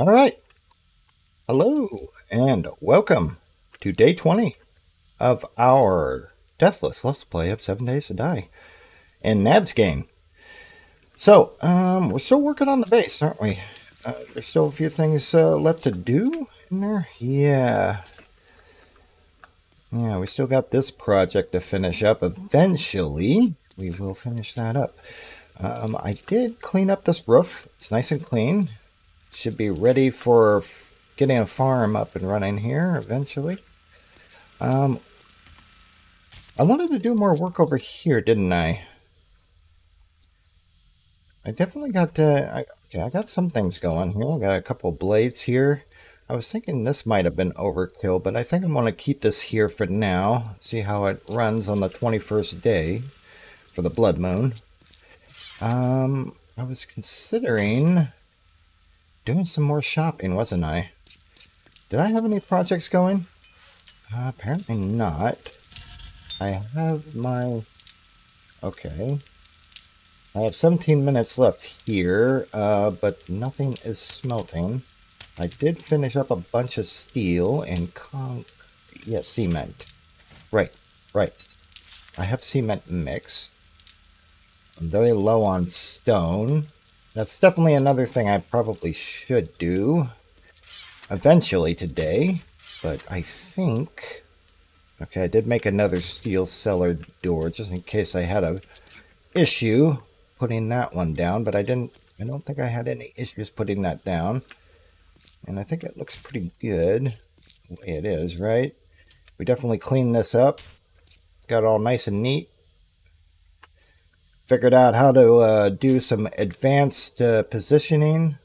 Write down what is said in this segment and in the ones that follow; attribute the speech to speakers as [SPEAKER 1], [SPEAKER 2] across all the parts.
[SPEAKER 1] All right. Hello and welcome to day 20 of our Deathless Let's Play of 7 Days to Die in Navezgane. So, um, we're still working on the base, aren't we? Uh, there's still a few things uh, left to do in there. Yeah. Yeah, we still got this project to finish up. Eventually, we will finish that up. Um, I did clean up this roof. It's nice and clean. Should be ready for getting a farm up and running here eventually. Um, I wanted to do more work over here, didn't I? I definitely got, uh, I, okay, I got some things going here. I got a couple blades here. I was thinking this might have been overkill, but I think I'm going to keep this here for now. See how it runs on the 21st day for the blood moon. Um, I was considering doing some more shopping, wasn't I? Did I have any projects going? Uh, apparently not. I have my... Okay. I have 17 minutes left here, uh, but nothing is smelting. I did finish up a bunch of steel and con... Yeah, cement. Right, right. I have cement mix. I'm very low on stone. That's definitely another thing I probably should do eventually today. But I think... Okay, I did make another steel cellar door just in case I had a issue putting that one down, but I didn't, I don't think I had any issues putting that down. And I think it looks pretty good the way it is, right? We definitely cleaned this up. Got it all nice and neat. Figured out how to uh, do some advanced uh, positioning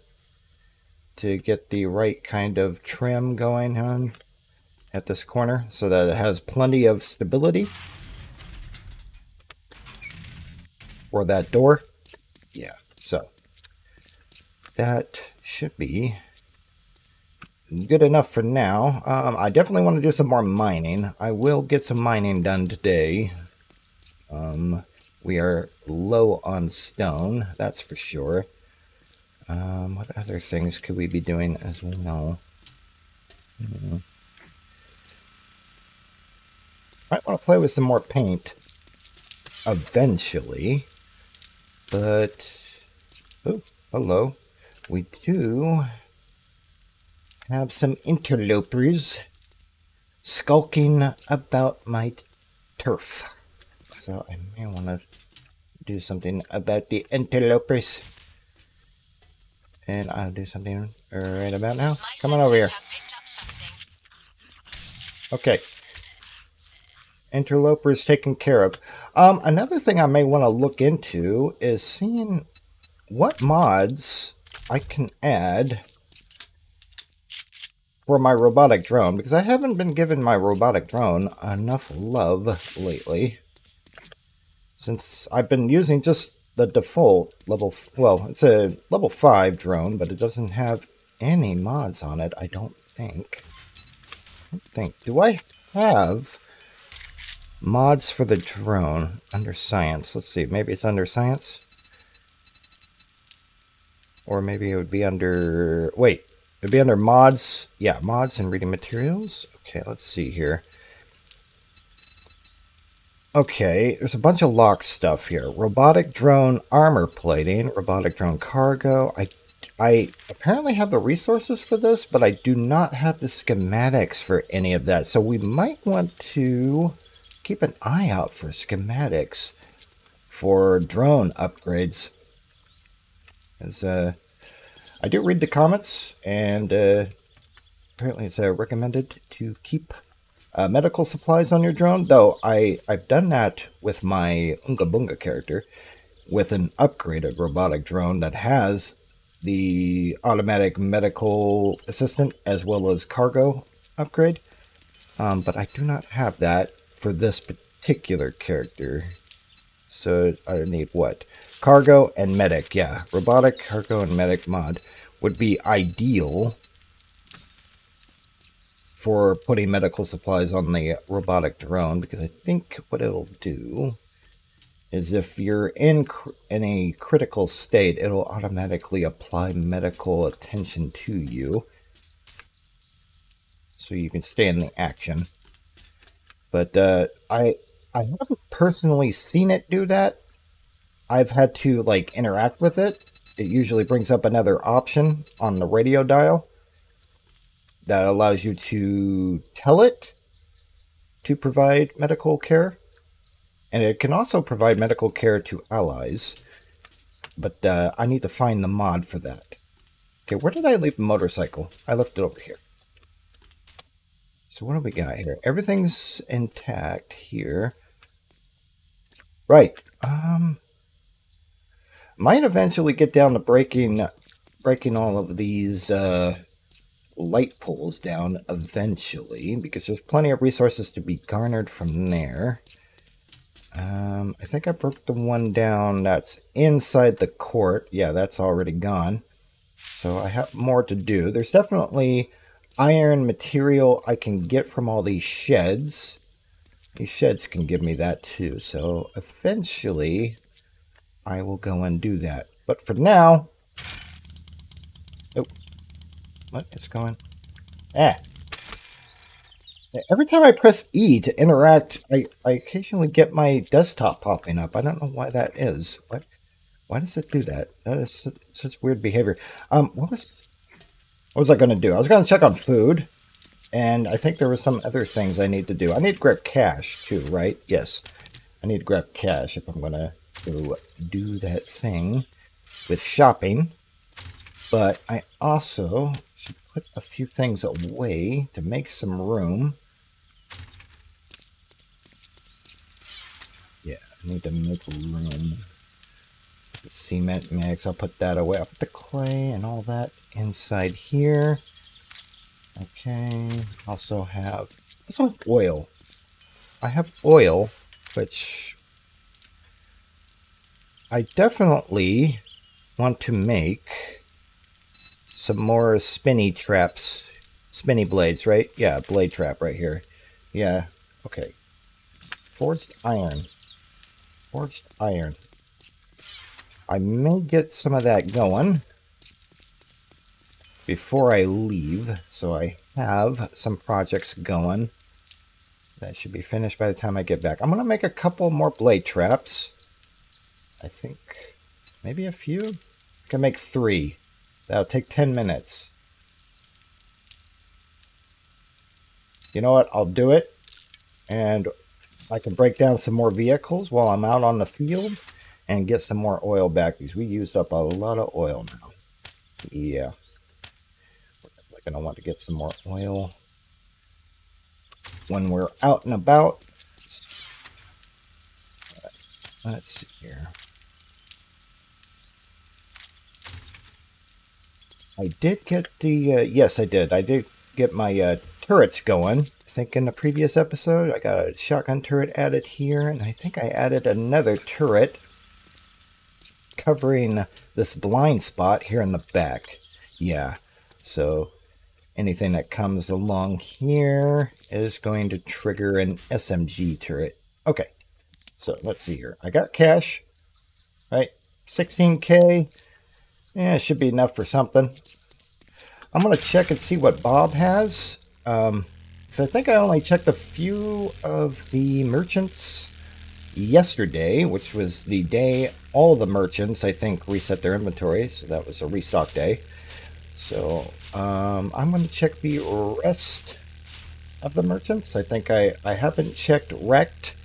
[SPEAKER 1] to get the right kind of trim going on at this corner so that it has plenty of stability. or that door. Yeah, so that should be good enough for now. Um, I definitely want to do some more mining. I will get some mining done today. Um, we are low on stone, that's for sure. Um, what other things could we be doing as well? Hmm. Might want to play with some more paint eventually. But, oh, hello. We do have some interlopers skulking about my turf. So I may want to do something about the interlopers. And I'll do something right about now. Come on over here. Okay. Interlopers taken care of. Um, another thing I may want to look into is seeing what mods I can add for my robotic drone, because I haven't been giving my robotic drone enough love lately. Since I've been using just the default level, well, it's a level 5 drone, but it doesn't have any mods on it, I don't think. I don't think. Do I have Mods for the drone under science. Let's see, maybe it's under science. Or maybe it would be under, wait, it would be under mods. Yeah, mods and reading materials. Okay, let's see here. Okay, there's a bunch of lock stuff here. Robotic drone armor plating, robotic drone cargo. I, I apparently have the resources for this, but I do not have the schematics for any of that. So we might want to keep an eye out for schematics for drone upgrades. As uh, I do read the comments, and uh, apparently it's uh, recommended to keep uh, medical supplies on your drone. Though I I've done that with my Unga Bunga character with an upgraded robotic drone that has the automatic medical assistant as well as cargo upgrade. Um, but I do not have that for this particular character. So I need what? Cargo and medic, yeah. Robotic, cargo, and medic mod would be ideal for putting medical supplies on the robotic drone because I think what it'll do is if you're in in a critical state, it'll automatically apply medical attention to you, so you can stay in the action. But uh, I I haven't personally seen it do that. I've had to like interact with it. It usually brings up another option on the radio dial that allows you to tell it to provide medical care and it can also provide medical care to allies. But uh, I need to find the mod for that. Okay, where did I leave the motorcycle? I left it over here. So what do we got here? Everything's intact here. Right. Um, might eventually get down to breaking breaking all of these uh, light poles down eventually because there's plenty of resources to be garnered from there. Um, I think I broke the one down that's inside the court. Yeah, that's already gone. So I have more to do. There's definitely iron material I can get from all these sheds. These sheds can give me that too. So eventually I will go and do that. But for now... Oh. What is going... Ah. Every time I press E to interact, I, I occasionally get my desktop popping up. I don't know why that is. What? Why does it do that? That is such, weird behavior. Um, what was what was I going to do? I was going to check on food, and I think there were some other things I need to do. I need to grab cash too, right? Yes, I need to grab cash if I'm going to do that thing with shopping. But I also put a few things away to make some room. Yeah, need to make room. The cement mix, I'll put that away. I'll put the clay and all that inside here. Okay, also have, also have oil. I have oil, which I definitely want to make some more spinny traps, spinny blades, right? Yeah, blade trap right here. Yeah, okay. Forged iron forged iron. I may get some of that going before I leave, so I have some projects going. That should be finished by the time I get back. I'm going to make a couple more blade traps. I think maybe a few. I can make three. That'll take 10 minutes. You know what? I'll do it. And I can break down some more vehicles while I'm out on the field and get some more oil back because we used up a lot of oil now. Yeah. We're going to want to get some more oil when we're out and about. Let's see here. I did get the, uh, yes I did, I did get my uh, turrets going I think in the previous episode I got a shotgun turret added here, and I think I added another turret covering this blind spot here in the back. Yeah, so anything that comes along here is going to trigger an SMG turret. Okay, so let's see here. I got cash, right? 16k. Yeah, it should be enough for something. I'm going to check and see what Bob has. Um, I think I only checked a few of the merchants yesterday, which was the day all the merchants, I think, reset their inventory. So that was a restock day. So um, I'm going to check the rest of the merchants. I think I, I haven't checked Rekt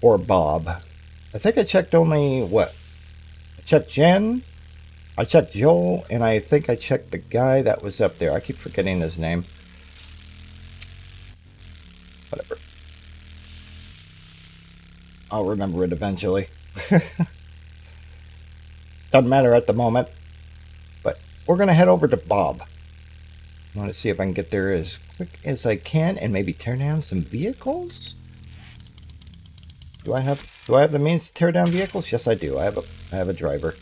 [SPEAKER 1] or Bob. I think I checked only, what? I checked Jen, I checked Joel, and I think I checked the guy that was up there. I keep forgetting his name. Whatever. I'll remember it eventually. Doesn't matter at the moment. But we're going to head over to Bob. I want to see if I can get there as quick as I can and maybe tear down some vehicles. Do I have do I have the means to tear down vehicles? Yes, I do. I have a I have a driver.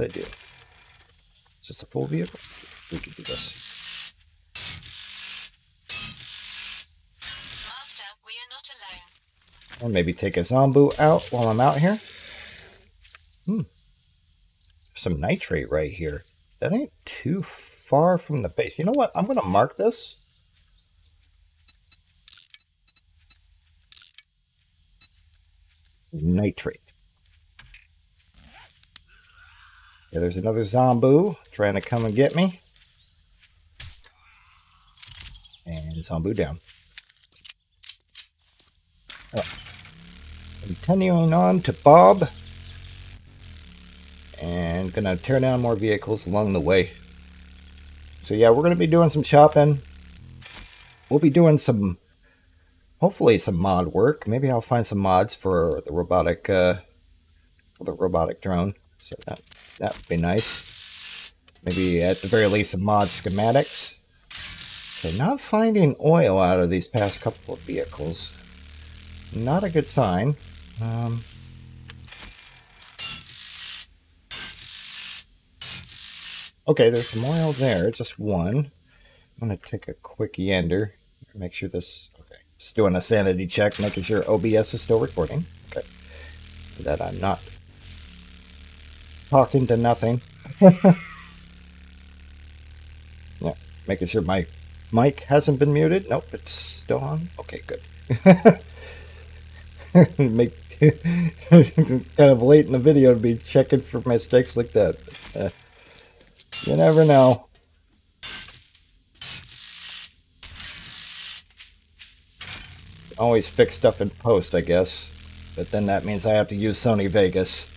[SPEAKER 1] I do. Is this a full vehicle? We can do this. Or maybe take a Zombu out while I'm out here. Hmm. Some nitrate right here. That ain't too far from the base. You know what? I'm going to mark this. Nitrate. Yeah, there's another Zombu trying to come and get me. And Zombu down. Oh. Continuing on to Bob. And gonna tear down more vehicles along the way. So yeah, we're gonna be doing some shopping. We'll be doing some, hopefully some mod work. Maybe I'll find some mods for the robotic, uh, the robotic drone. So that that would be nice. Maybe at the very least some mod schematics. Okay, not finding oil out of these past couple of vehicles. Not a good sign. Um, okay, there's some oil there, just one. I'm going to take a quick yander. Make sure this... Okay, just doing a sanity check, making sure OBS is still recording. Okay. That I'm not talking to nothing. yeah, making sure my mic hasn't been muted. Nope, it's still on. Okay, good. Make kind of late in the video to be checking for mistakes like that. Uh, you never know. Always fix stuff in post, I guess. But then that means I have to use Sony Vegas.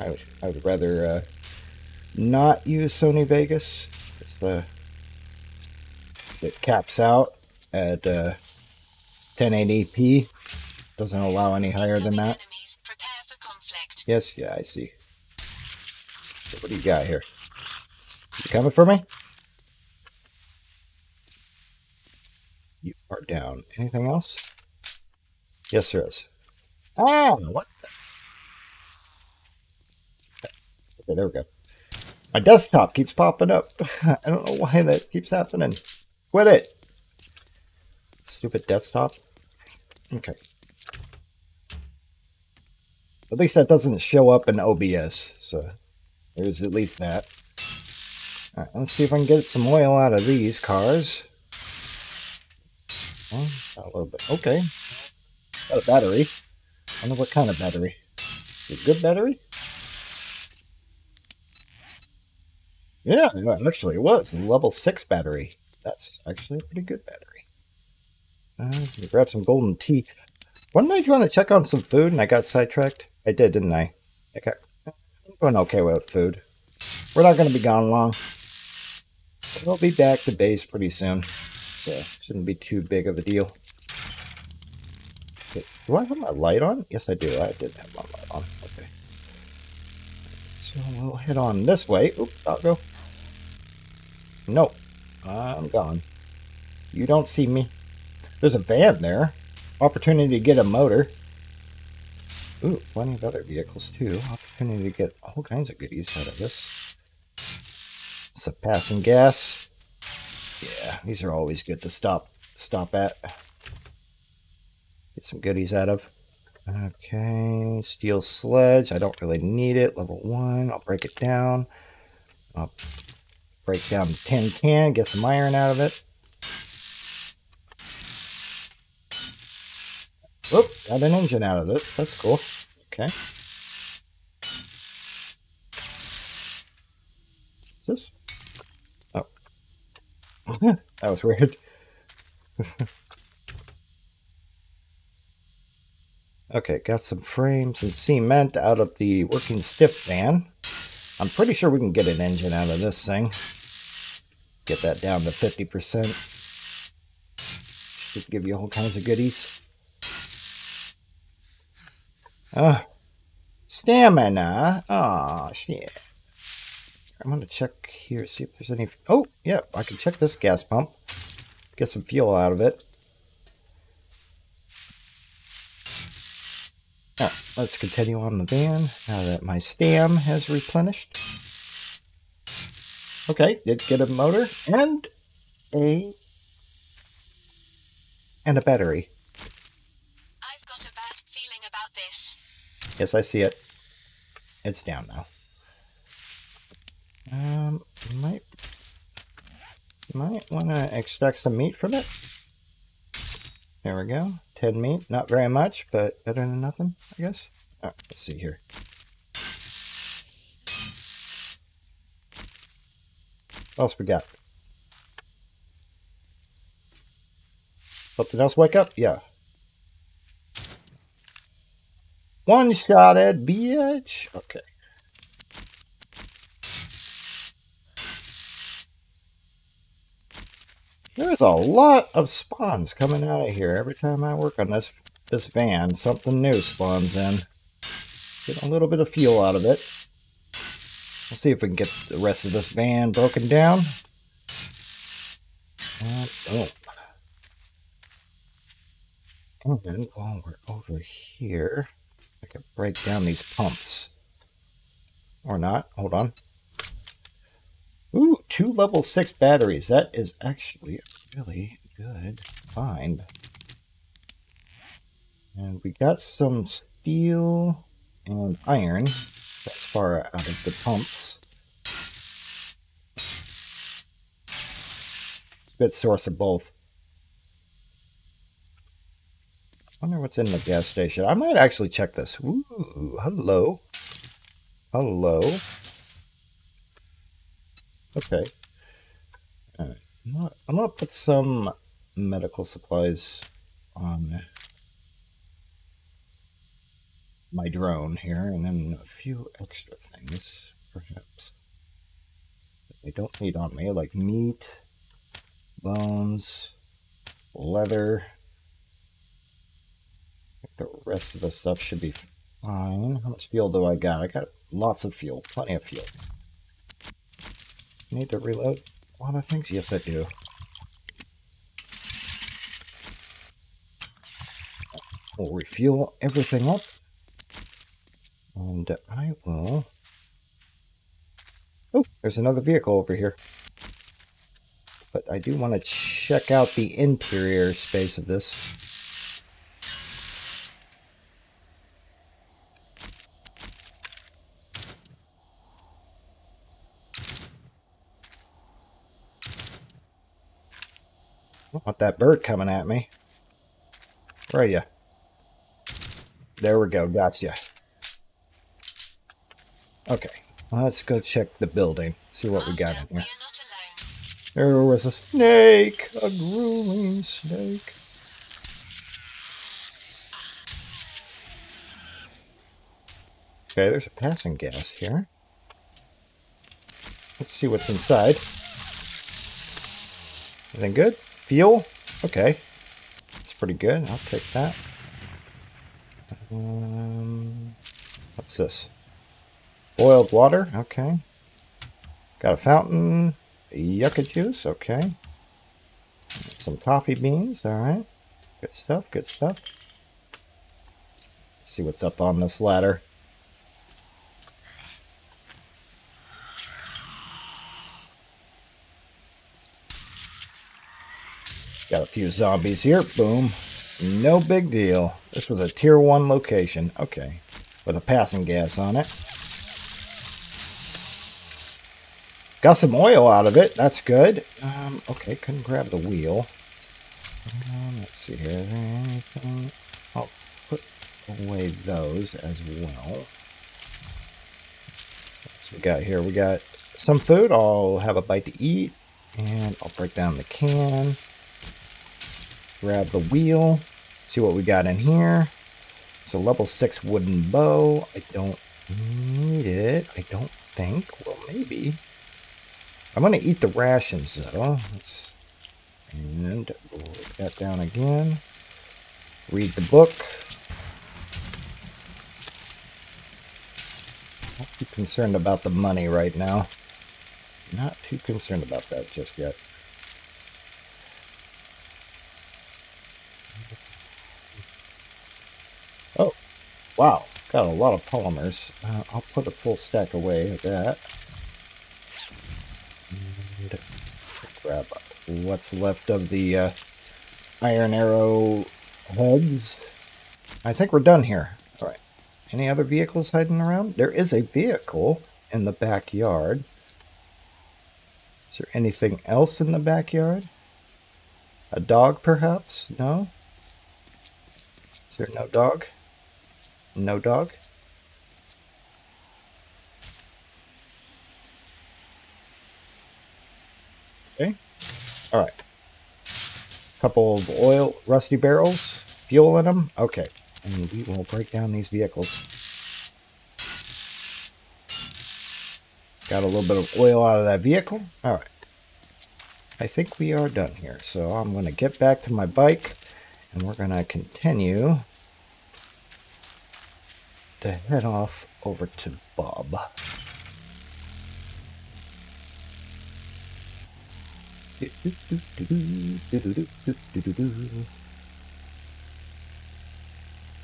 [SPEAKER 1] I would, I would rather uh, not use Sony Vegas. It's the it caps out at uh, 1080p. Doesn't allow any higher than that. Yes, yeah, I see. So what do you got here? You coming for me? You are down. Anything else? Yes, there is. Ah, what the Okay, there we go. My desktop keeps popping up. I don't know why that keeps happening. Quit it. Stupid desktop. Okay. At least that doesn't show up in OBS, so there's at least that. Alright, let's see if I can get some oil out of these cars. Oh, a little bit. Okay. Got a battery. I wonder what kind of battery. Is it a good battery? Yeah, actually it was. A level 6 battery. That's actually a pretty good battery. Uh, grab some golden tea. One night you want to check on some food and I got sidetracked? I did, didn't I? I got, I'm doing okay with food. We're not going to be gone long. We'll be back to base pretty soon. So shouldn't be too big of a deal. Okay. Do I have my light on? Yes, I do. I did have my light on. Okay. So we'll head on this way. Oop, I'll go. Nope. I'm gone. You don't see me. There's a van there. Opportunity to get a motor. Ooh, plenty of other vehicles too. Opportunity to get all kinds of goodies out of this. Some Pass-N-Gas. Yeah, these are always good to stop stop at. Get some goodies out of. Okay, steel sledge. I don't really need it. Level one. I'll break it down. I'll break down the tin can, get some iron out of it. Whoop, got an engine out of this. That's cool. Okay. this? Oh. that was weird. okay, got some frames and cement out of the working stiff van. I'm pretty sure we can get an engine out of this thing. Get that down to 50%. Should give you all kinds of goodies. Ah, stamina. Oh, shit. I'm going to check here, see if there's any... Oh, yeah, I can check this gas pump. Get some fuel out of it. Now, let's continue on the van now that my stam has replenished. Okay, did get a motor and a and a battery. I've got a bad feeling about this. Yes, I see it. It's down now. Um, might might want to extract some meat from it. There we go. 10 meat. Not very much, but better than nothing, I guess. Let's see here. What else we got? Something else wake up? Yeah. One-shotted, bitch. Okay. There's a lot of spawns coming out of here. Every time I work on this this van, something new spawns in. Get a little bit of fuel out of it. We'll see if we can get the rest of this van broken down. And, oh. And then while we're over here, I can break down these pumps. Or not. Hold on. Two level 6 batteries. That is actually a really good find. And we got some steel and iron. That's far out of the pumps. It's a good source of both. wonder what's in the gas station. I might actually check this. Ooh, hello. Hello. Okay. I'm, gonna, I'm gonna put some medical supplies on my drone here, and then a few extra things, perhaps, they don't need on me, like meat, bones, leather. the rest of the stuff should be fine. How much fuel do I got? I got lots of fuel, plenty of fuel. Need to reload a lot of things? Yes, I do. We'll refuel everything up. And I will... Oh, there's another vehicle over here. But I do want to check out the interior space of this. Want that bird coming at me. Where are you? There we go. Gotcha. Okay. Let's go check the building. See what we got in here. There was a snake. A grueling snake. Okay, there's a Pass-N-Gas here. Let's see what's inside. Anything good? Fuel? Okay. That's pretty good. I'll take that. Um, what's this? Boiled water. Okay. Got a fountain. Yucca juice. Okay. Some coffee beans. All right. Good stuff. Good stuff. Let's see what's up on this ladder. Got a few zombies here. Boom. No big deal. This was a tier 1 location. Okay. With a Pass-N-Gas on it. Got some oil out of it. That's good. Um, okay, couldn't grab the wheel. Um, let's see here. Anything? I'll put away those as well. What's we got here? We got some food. I'll have a bite to eat. And I'll break down the can. Grab the wheel. See what we got in here. It's a level 6 wooden bow. I don't need it. I don't think. Well, maybe. I'm going to eat the rations, though. Let's, and we'll that down again. Read the book. Not too concerned about the money right now. Not too concerned about that just yet. Oh, wow. Got a lot of polymers. Uh, I'll put a full stack away of that. And grab what's left of the uh, iron arrow heads. I think we're done here. All right. Any other vehicles hiding around? There is a vehicle in the backyard. Is there anything else in the backyard? A dog, perhaps? No? Is there no dog? No dog? Okay. All right. Couple of oil, rusty barrels, fuel in them. Okay. And we will break down these vehicles. Got a little bit of oil out of that vehicle. All right. I think we are done here. So I'm going to get back to my bike and we're going to continue to head off over to Bob.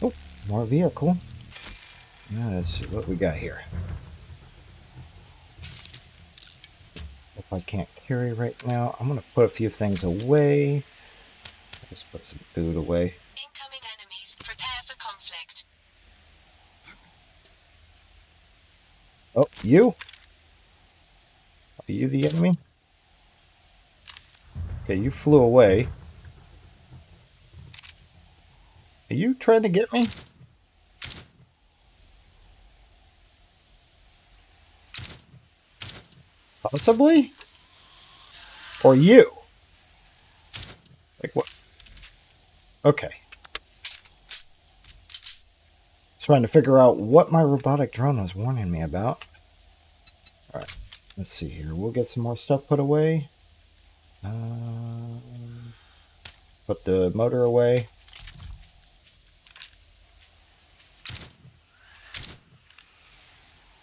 [SPEAKER 1] Oh, more vehicle. Now let's see what we got here. If I can't carry right now, I'm gonna put a few things away. Just put some food away.
[SPEAKER 2] Incoming
[SPEAKER 1] Oh, you? Are you the enemy? Okay, you flew away. Are you trying to get me? Possibly? Or you? Like what? Okay. Trying to figure out what my robotic drone was warning me about. Alright, let's see here. We'll get some more stuff put away. Um, put the motor away.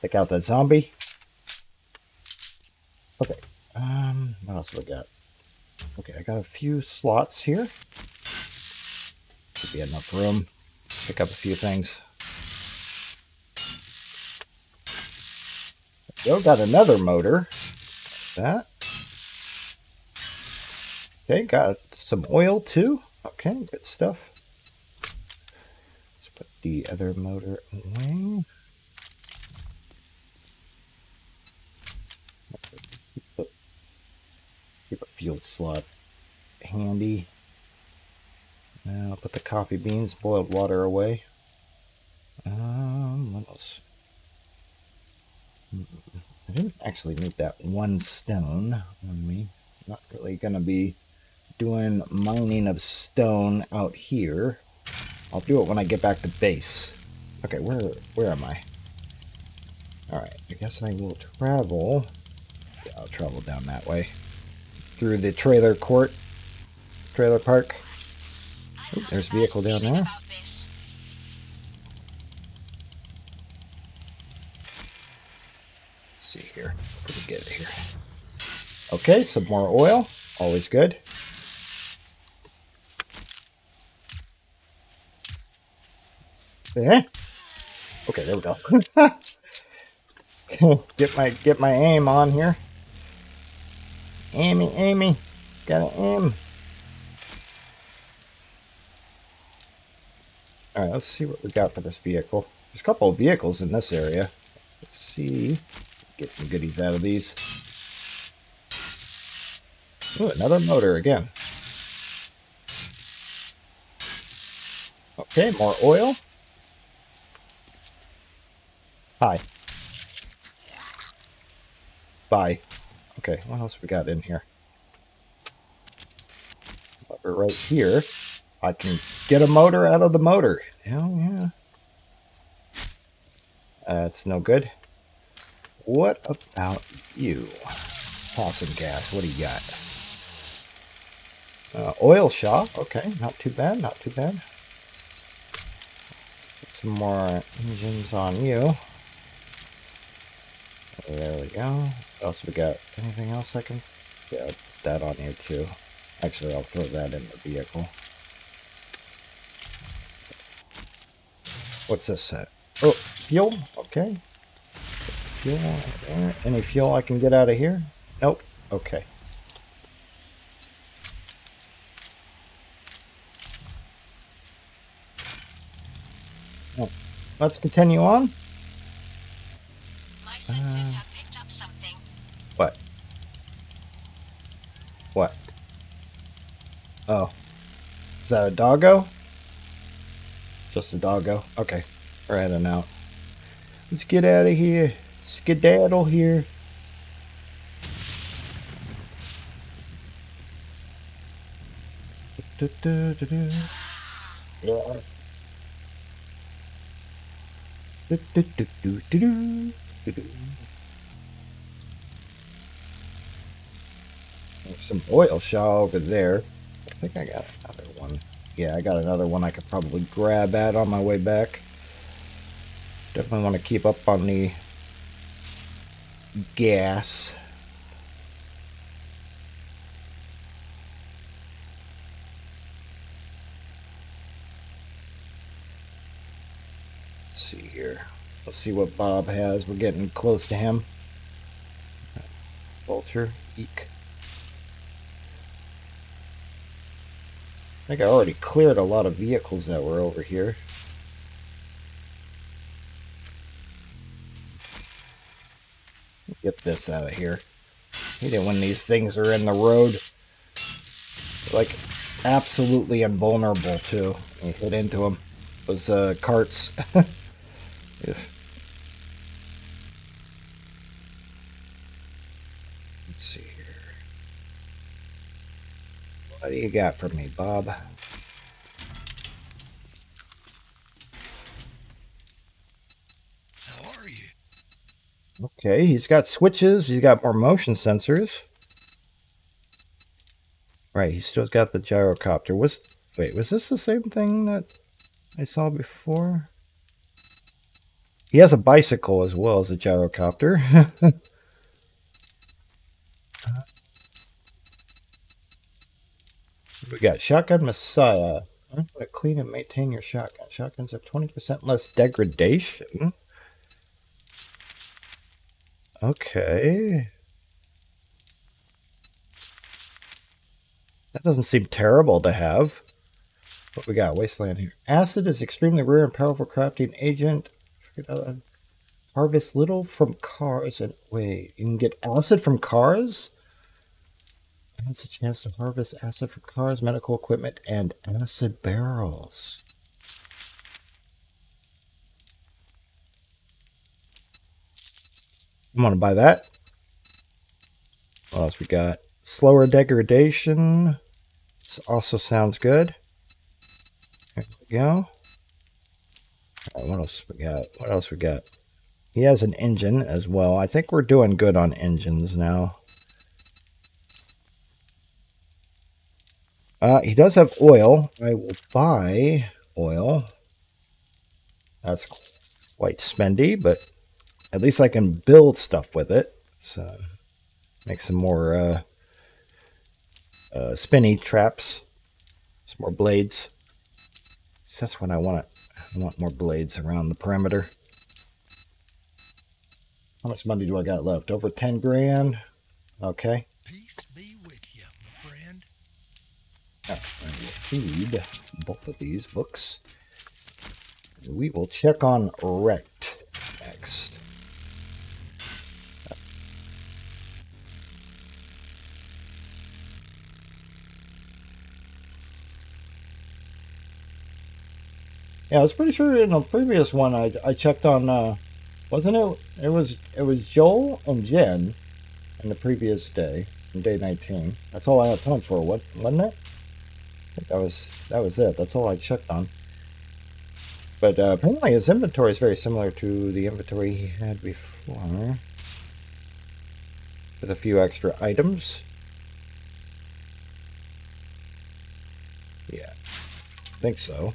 [SPEAKER 1] Take out that zombie. Okay. Um, what else we got? Okay, I got a few slots here. Should be enough room. Pick up a few things. Yo, got another motor. That. Okay, got some oil too. Okay, good stuff. Let's put the other motor away. Keep a fuel slot handy. Now put the coffee beans, boiled water away. Um, what else? I didn't actually need that one stone on me. Not really gonna be doing mining of stone out here. I'll do it when I get back to base. Okay, where where am I? Alright, I guess I will travel. Yeah, I'll travel down that way. Through the trailer court. Trailer park. Ooh, there's a vehicle down there. Okay, some more oil. Always good. Yeah. Okay, there we go. get my get my aim on here. Amy, Amy, gotta aim. All right, let's see what we got for this vehicle. There's a couple of vehicles in this area. Let's see. Get some goodies out of these. Ooh, another motor again. Okay, more oil. Hi. Bye. Okay, what else we got in here? Lever right here. I can get a motor out of the motor. Hell yeah. That's no good. What about you? Possum gas, what do you got? Uh, oil shop, okay, not too bad, not too bad. Get some more engines on you. There we go. What else we got? Anything else I can? Yeah, put that on here too. Actually, I'll throw that in the vehicle. What's this set? Oh, fuel? Okay. Fuel. Any fuel I can get out of here? Nope. Okay. Let's continue on.
[SPEAKER 2] My sensors have picked up something.
[SPEAKER 1] What? What? Oh. Is that a doggo? Just a doggo? Okay. We're heading out. Let's get out of here. Skedaddle here. Yeah. Some oil shale over there. I think I got another one. Yeah, I got another one I could probably grab at on my way back. Definitely want to keep up on the gas. Let's see here. Let's see what Bob has. We're getting close to him. Vulture, eek. I think I already cleared a lot of vehicles that were over here. Get this out of here. Hate it when these things are in the road. Like, absolutely invulnerable, too. You hit into them. Those uh, carts. Let's see here. What do you got for me, Bob?
[SPEAKER 3] How are you?
[SPEAKER 1] Okay, he's got switches. He's got more motion sensors. Right, he's still got the gyrocopter. Was wait, was this the same thing that I saw before? He has a bicycle as well as a gyrocopter. we got Shotgun Messiah. Learn how to clean and maintain your shotgun. Shotguns have 20% less degradation. Okay. That doesn't seem terrible to have. What we got? Wasteland here. Acid is extremely rare and powerful crafting agent. Harvest little from cars and wait, you can get acid from cars? Has a chance to harvest acid from cars, medical equipment, and acid barrels. I'm gonna buy that. What else we got? Slower degradation. This also sounds good. There we go. Right, what else we got? What else we got? He has an engine as well. I think we're doing good on engines now. Uh, he does have oil. I will buy oil. That's quite spendy, but at least I can build stuff with it. So make some more uh, uh, spinny traps, some more blades. So that's what I want. I want more blades around the perimeter. How much money do I got left? Over 10 grand. Okay.
[SPEAKER 3] Peace be with you, my friend.
[SPEAKER 1] I will feed both of these books. We will check on Rekt next. Yeah, I was pretty sure in the previous one I, I checked on uh wasn't it it was it was Joel and Jen in the previous day, day nineteen. That's all I had time for, what wasn't it? Think that was that was it. That's all I checked on. But uh, apparently his inventory is very similar to the inventory he had before. With a few extra items. Yeah. I think so.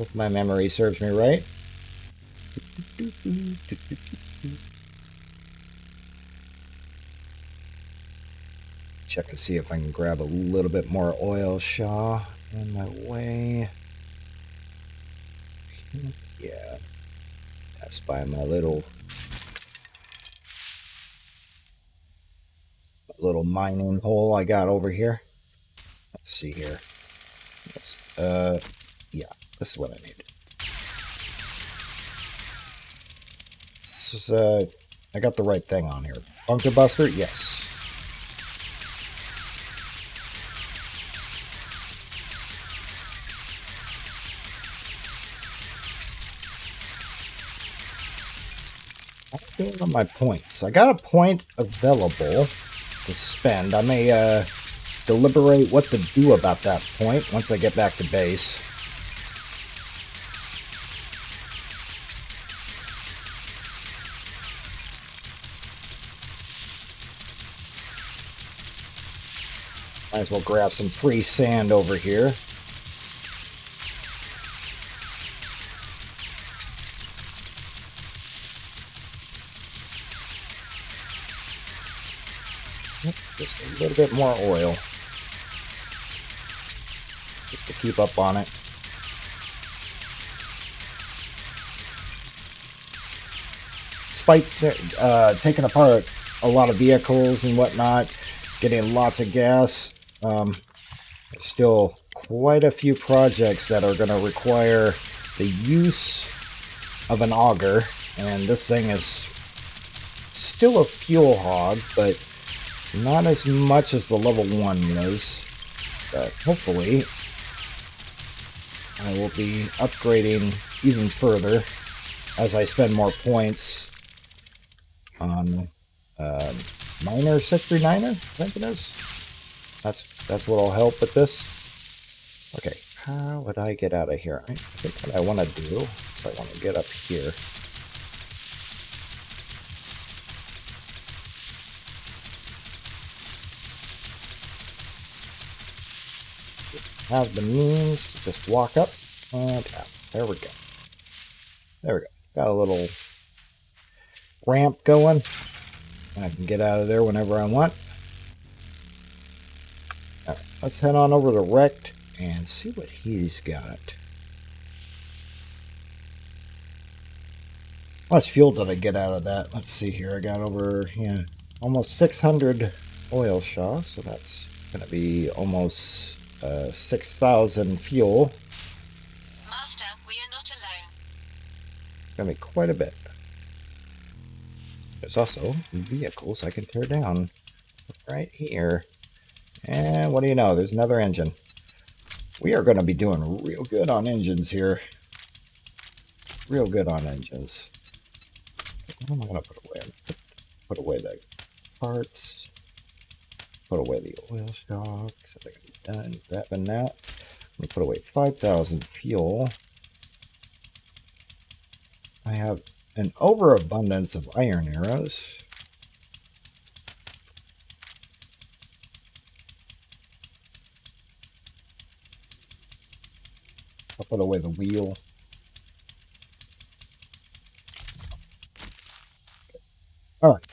[SPEAKER 1] If my memory serves me right. check to see if I can grab a little bit more oil shale in my way. Yeah, that's by my little little mining hole I got over here. Let's see here. Let's, uh, yeah, this is what I need. This is uh, I got the right thing on here. Bunker Buster, yes. On my points. I got a point available to spend. I may, uh, deliberate what to do about that point once I get back to base. Might as well grab some free sand over here. Just a little bit more oil. Just to keep up on it. Despite uh, taking apart a lot of vehicles and whatnot, getting lots of gas, um, still quite a few projects that are going to require the use of an auger. And this thing is still a fuel hog, but not as much as the level 1 was. But hopefully, I will be upgrading even further as I spend more points on uh, Miner 69'er, I think it is. That's, that's what will help with this. Okay, how would I get out of here? I think what I want to do is I want to get up here. Have the means to just walk up uh, and out. There we go. There we go. Got a little ramp going. I can get out of there whenever I want. Alright, let's head on over to Rekt and see what he's got. How much fuel did I get out of that? Let's see here. I got over, yeah, almost 600 oil shale, so that's going to be almost uh, 6,000 fuel.
[SPEAKER 2] Master, we are not alone.
[SPEAKER 1] Gonna be quite a bit. There's also vehicles I can tear down right here. And what do you know? There's another engine. We are going to be doing real good on engines here. Real good on engines. What am I going to put away? Put away the parts. Put away the oil stocks. I think Done grabbing that. Let me put away 5,000 fuel. I have an overabundance of iron arrows. I'll put away the wheel. All right.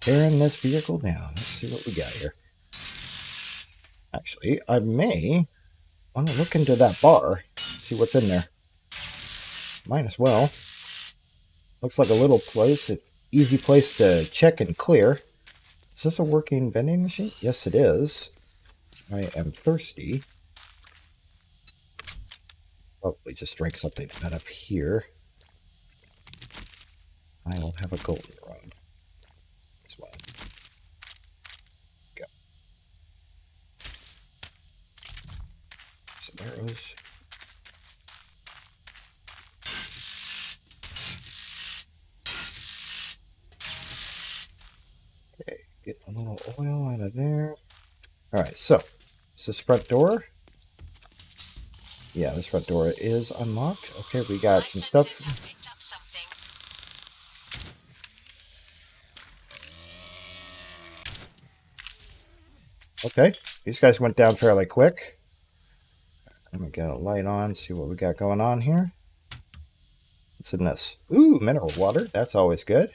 [SPEAKER 1] Tearing this vehicle down. Let's see what we got here. Actually, I may want to look into that bar, see what's in there. Might as well. Looks like a little place, an easy place to check and clear. Is this a working vending machine? Yes, it is. I am thirsty. Oh, Probably just drink something out of here. I will have a golden rod as well. Go. Some arrows. Okay, get a little oil out of there. Alright, so, is this front door? Yeah, this front door is unlocked. Okay, we got some stuff. Okay, these guys went down fairly quick. Let me get a light on, see what we got going on here. What's in this? Ooh, mineral water. That's always good.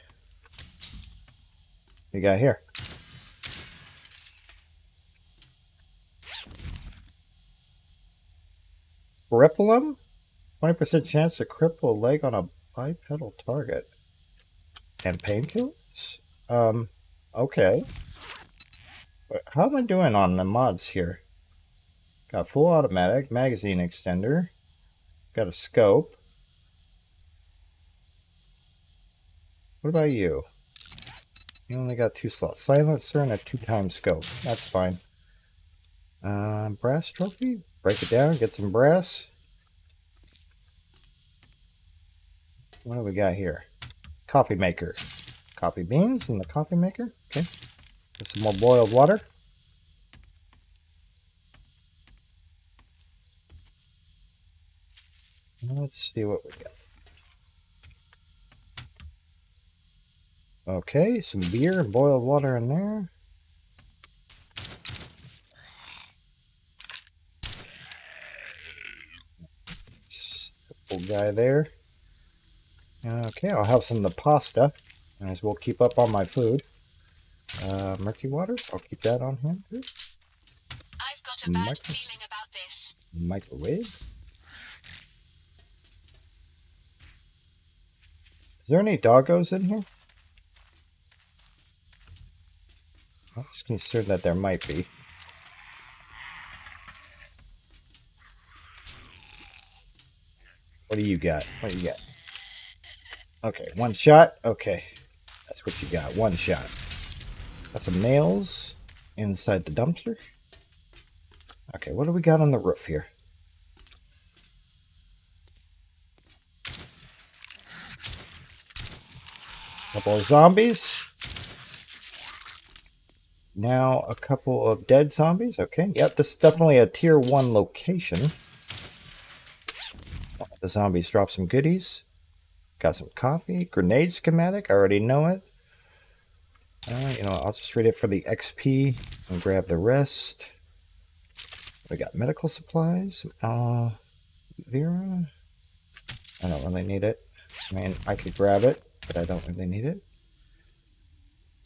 [SPEAKER 1] What you got here? Cripple 20% chance to cripple a leg on a bipedal target. And painkillers? Um, okay. But how am I doing on the mods here? Got full automatic, magazine extender, got a scope. What about you? You only got two slots. Silencer and a two-time scope. That's fine. Um, brass trophy? Break it down, get some brass. What do we got here? Coffee maker. Coffee beans in the coffee maker. Okay. Get some more boiled water. Let's see what we got. Okay, some beer and boiled water in there. Old guy there. Okay, I'll have some of the pasta. As well keep up on my food. Uh, murky water, I'll keep that on hand too.
[SPEAKER 2] I've got a bad
[SPEAKER 1] Micro-
[SPEAKER 2] feeling about this.
[SPEAKER 1] Microwave. Is there any doggos in here? I'm just concerned that there might be. What do you got? What do you got? Okay, one shot. Okay, that's what you got. One shot. Got some nails inside the dumpster. Okay, what do we got on the roof here? Couple of zombies. Now a couple of dead zombies. Okay, yep, this is definitely a tier one location. The zombies drop some goodies. Got some coffee, grenade schematic. I already know it. Uh, you know, I'll just read it for the XP and grab the rest. We got medical supplies. Uh, Vera. I don't really need it. I mean, I could grab it, but I don't really need it.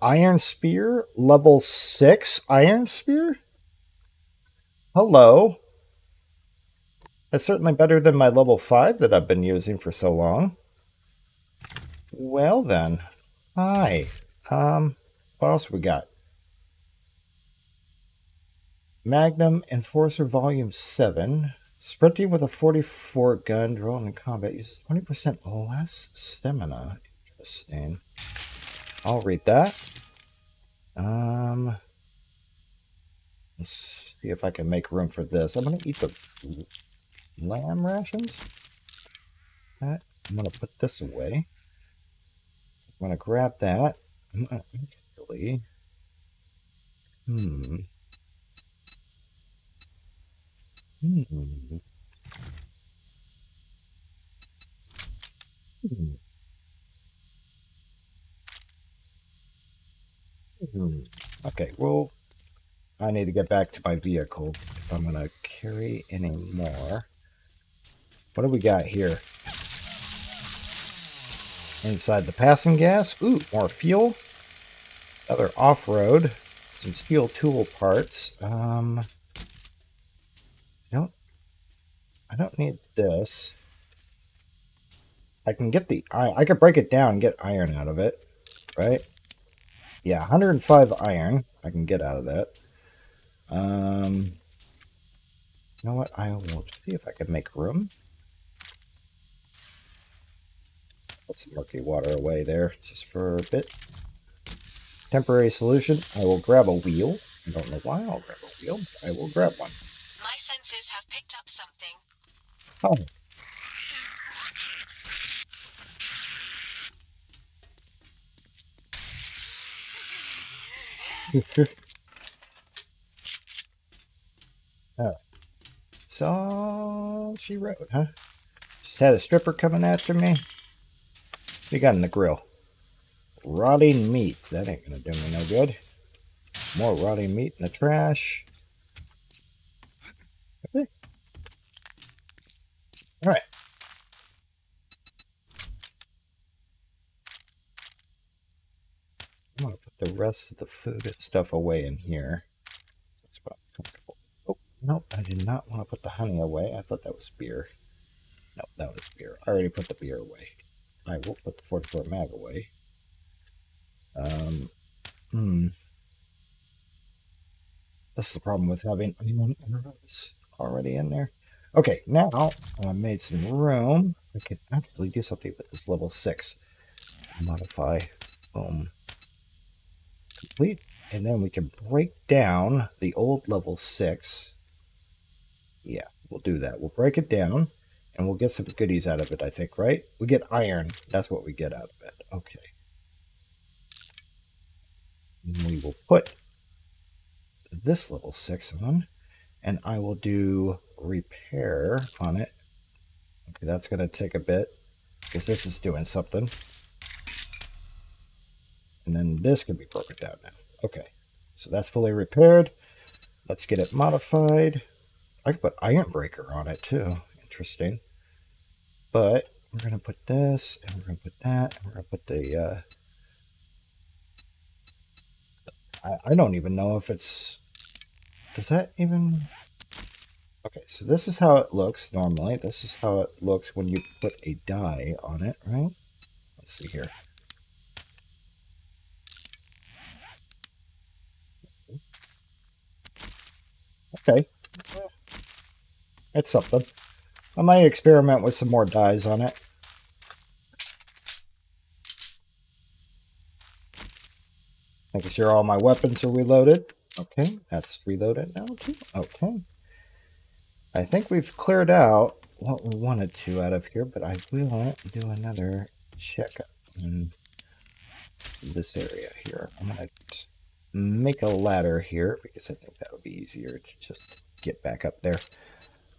[SPEAKER 1] Iron Spear, level 6 Iron Spear? Hello. That's certainly better than my level 5 that I've been using for so long. Well then. Hi. Um, what else we got? Magnum Enforcer Volume 7. Sprinting with a 44 gun drawn in combat uses 20% less stamina. Interesting. I'll read that. Um, let's see if I can make room for this. I'm going to eat the lamb rations. That, I'm going to put this away. I'm going to grab that. Hmm. Hmm. Hmm. Hmm. Okay, well, I need to get back to my vehicle if I'm going to carry any more. What do we got here? Inside the Pass-N-Gas. Ooh, more fuel. Other off-road. Some steel tool parts. Um, I don't, I don't need this. I can get the, I, I could break it down and get iron out of it, right? Yeah, 105 iron I can get out of that. Um, you know what? I will see if I can make room. Put some murky water away there just for a bit. Temporary solution. I will grab a wheel. I don't know why I'll grab a wheel. but I will grab one.
[SPEAKER 2] My senses have picked up something.
[SPEAKER 1] Oh. oh. So she wrote, huh? Just had a stripper coming after me. You got in the grill? Rotting meat. That ain't gonna do me no good. More rotting meat in the trash. Okay. All right. I'm gonna put the rest of the food stuff away in here. That's about comfortable. Oh nope, I did not want to put the honey away. I thought that was beer. No, that was beer. I already put the beer away. I will put the 44 mag away. Um, hmm. That's the problem with having onion arrows already in there. Okay, now I made some room. I can actually do something with this level 6. modify. Boom. Complete. And then we can break down the old level 6. Yeah, we'll do that. We'll break it down, and we'll get some goodies out of it, I think, right? We get iron. That's what we get out of it. Okay. And we will put this level 6 on, and I will do repair on it. Okay, that's going to take a bit, because this is doing something. And then this can be broken down now. Okay, so that's fully repaired. Let's get it modified. I could put Iron Breaker on it too. Interesting. But we're going to put this, and we're going to put that, and we're going to put the... Uh, I, I don't even know if it's... Does that even... Okay, so this is how it looks normally. This is how it looks when you put a die on it, right? Let's see here. Okay. That's something. I might experiment with some more dies on it. Making sure all my weapons are reloaded. Okay, that's reloaded now too. Okay. I think we've cleared out what we wanted to out of here, but I will do another check in this area here. I'm going to make a ladder here because I think that would be easier to just get back up there.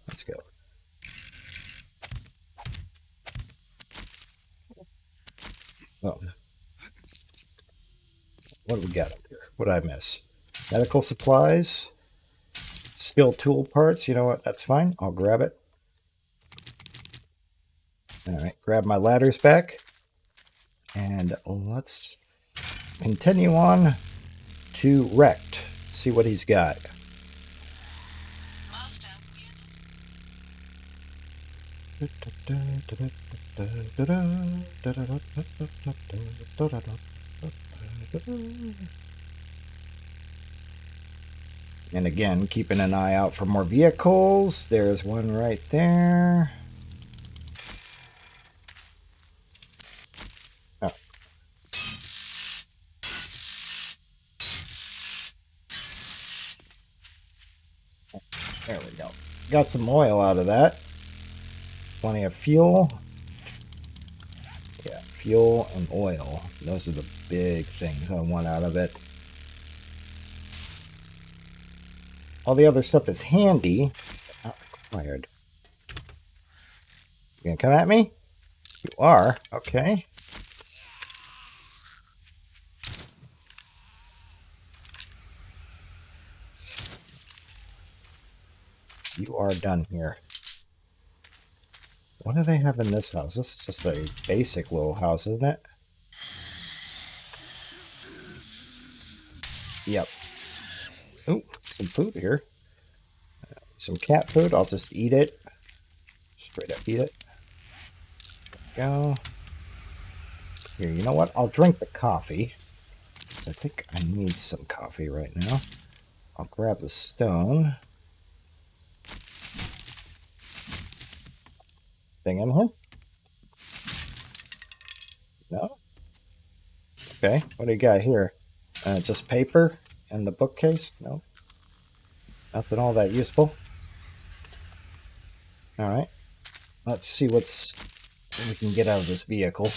[SPEAKER 1] Let's go. Oh. What do we got up here? What did I miss? Medical supplies. Skill tool parts. You know what? That's fine. I'll grab it. Alright, grab my ladders back. And let's continue on to Rekt. See what he's got. And again, keeping an eye out for more vehicles. There's one right there. Go. Got some oil out of that. Plenty of fuel. Yeah, fuel and oil. Those are the big things I want out of it. All the other stuff is handy, oh, not required. You gonna come at me? You are. Okay. You are done here. What do they have in this house? This is just a basic little house, isn't it? Yep. Oh, some food here. Some cat food. I'll just eat it. Straight up eat it. go. Here, you know what? I'll drink the coffee. Because I think I need some coffee right now. I'll grab the stone. Thing in here? No? Okay, what do you got here? Uh, just paper and the bookcase? No. Nothing all that useful. Alright. Let's see what's what we can get out of this vehicle.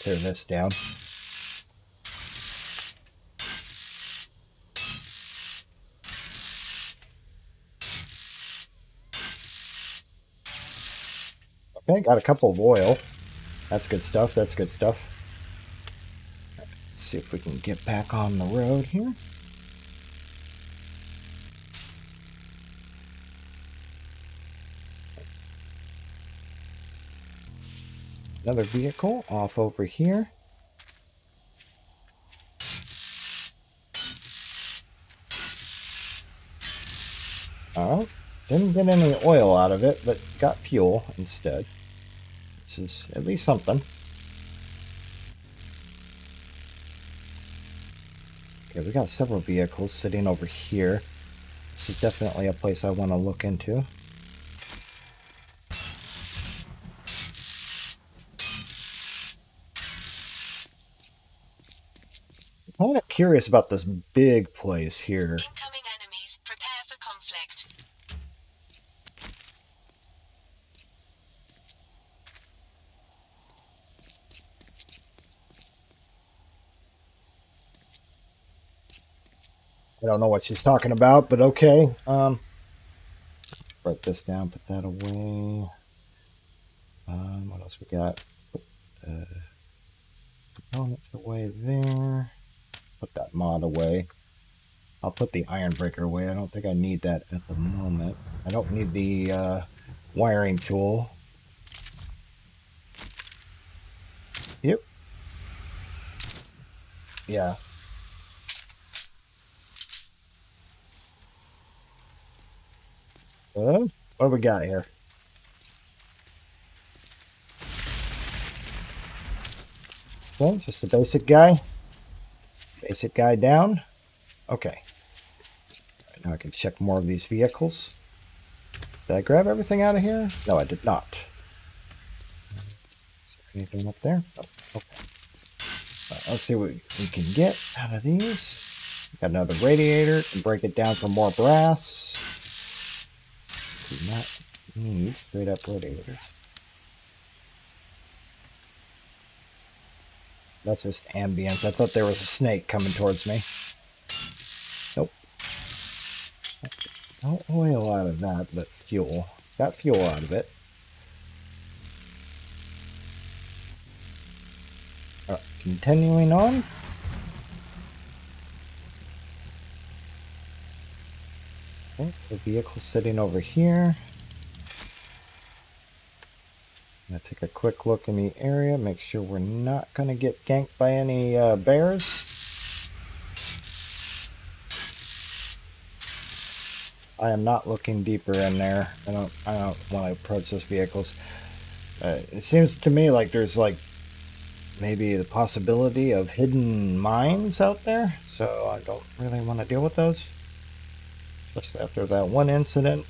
[SPEAKER 1] Tear this down. Okay, got a couple of oil. That's good stuff. That's good stuff. See if we can get back on the road here. Another vehicle off over here. Alright. Didn't get any oil out of it, but got fuel instead. Is at least something. Okay, we got several vehicles sitting over here. This is definitely a place I want to look into. kind of curious about this big place here.
[SPEAKER 2] Incoming enemies. Prepare for conflict.
[SPEAKER 1] I don't know what she's talking about, but okay. Um, write this down, put that away. Um, what else we got? Uh, components away there. Put that mod away. I'll put the iron breaker away. I don't think I need that at the moment. I don't need the uh, wiring tool. Yep. Yeah. What do we got here? Okay, just a basic guy. Basic guy down. Okay. Right, now I can check more of these vehicles. Did I grab everything out of here? No, I did not. Anything up there? Oh, okay. Alright, let's see what we can get out of these. Got another radiator. Can break it down for more brass. Do not need straight up radiators. That's just ambience. I thought there was a snake coming towards me. Nope. Not really a lot of that, but fuel. Got fuel out of it. Alright, continuing on. The vehicle sitting over here. I'm gonna take a quick look in the area, make sure we're not gonna get ganked by any uh, bears. I am not looking deeper in there. I don't. I don't want to approach those vehicles. Uh, it seems to me like there's like maybe the possibility of hidden mines out there, so I don't really want to deal with those. Especially after that one incident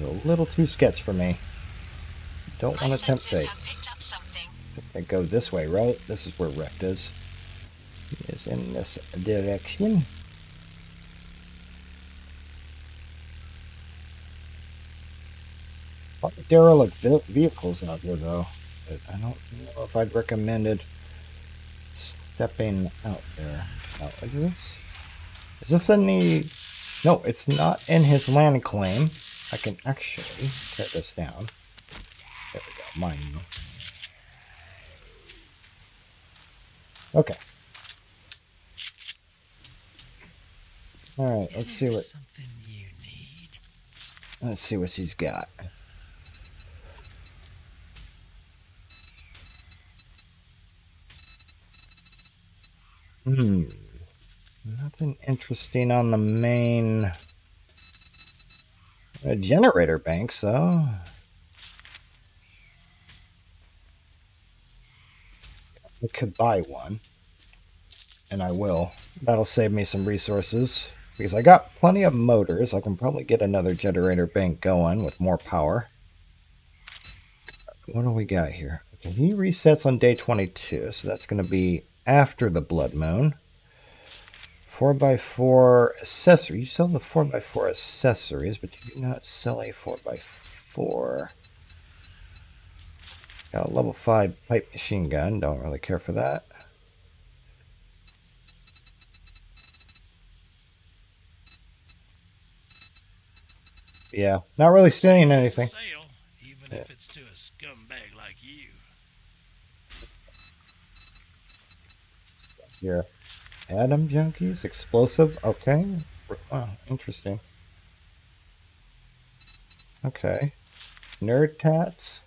[SPEAKER 1] a little too sketch for me. Don't want to tempt fate. I go this way, right? This is where Rekt is. He is in this direction. A lot of derelict vehicles out here, though. I don't know if I'd recommended stepping out there. Now, is this... Is this in the... No, it's not in his land claim. I can actually tear this down. There we go, mine. Okay. All right, let's see what.
[SPEAKER 3] Something you need.
[SPEAKER 1] Let's see what he's got. Hmm. Nothing interesting on the main a generator bank, so. I could buy one. And I will. That'll save me some resources. Because I got plenty of motors. I can probably get another generator bank going with more power. What do we got here? Okay, he resets on day 22, so that's going to be after the blood moon. 4x4 accessory. You sell the 4x4 accessories, but you do not sell a 4x4. Got a level 5 pipe machine gun. Don't really care for that. Yeah, not really seeing anything.
[SPEAKER 3] Sale, even if it's to a scumbag like you.
[SPEAKER 1] Here. Atom junkies, explosive. Okay. Wow, interesting. Okay. Nerd tats.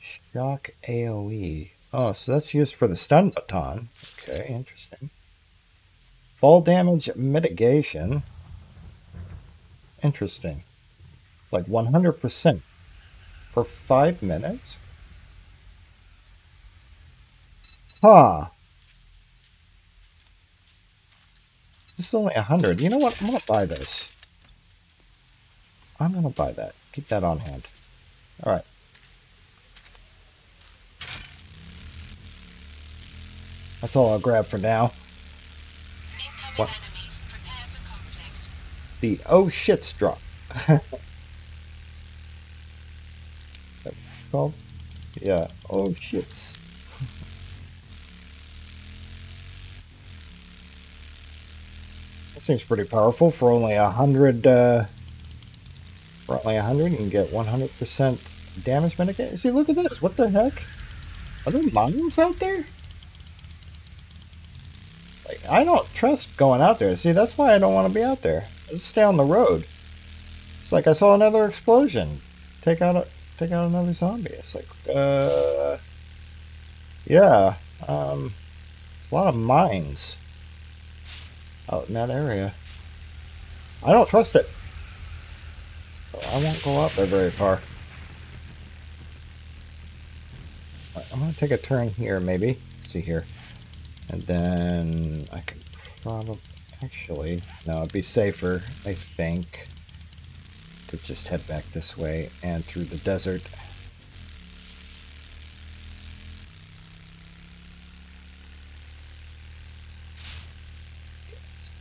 [SPEAKER 1] Shock AoE. Oh, so that's used for the stun baton. Okay, interesting. Fall damage mitigation. Interesting. Like 100% for five minutes? Huh. This is only a hundred. You know what? I'm gonna buy this. I'm gonna buy that. Keep that on hand. All right. That's all I'll grab for now. What?
[SPEAKER 2] enemies. Prepare for conflict.
[SPEAKER 1] The oh shits drop. That's called? Yeah, oh shits. That seems pretty powerful for only a hundred. Uh, for only a hundred, you can get one hundred percent damage mitigate. See, look at this. What the heck? Are there mines out there? Like, I don't trust going out there. See, that's why I don't want to be out there. Let's stay on the road. It's like I saw another explosion. Take out a take out another zombie. It's like, uh, yeah. Um, there's a lot of mines out in that area. I don't trust it. I won't go out there very far. I'm gonna take a turn here, maybe. Let's see here, and then I can probably actually no, it'd be safer, I think, to just head back this way and through the desert.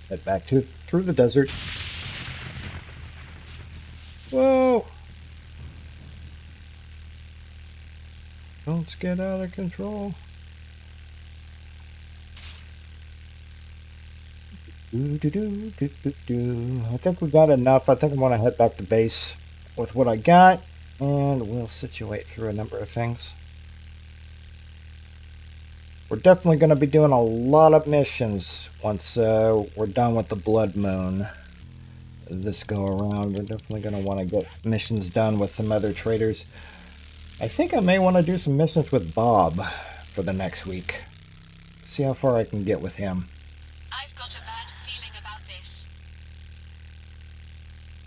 [SPEAKER 1] Head back to through the desert. Whoa! Don't get out of control. I think we got enough. I think I'm going to head back to base with what I got, and we'll situate through a number of things. We're definitely going to be doing a lot of missions once uh, we're done with the Blood Moon this go around. We're definitely going to want to get missions done with some other traders. I think I may want to do some missions with Bob for the next week. See how far I can get with him.
[SPEAKER 2] I've got a bad feeling about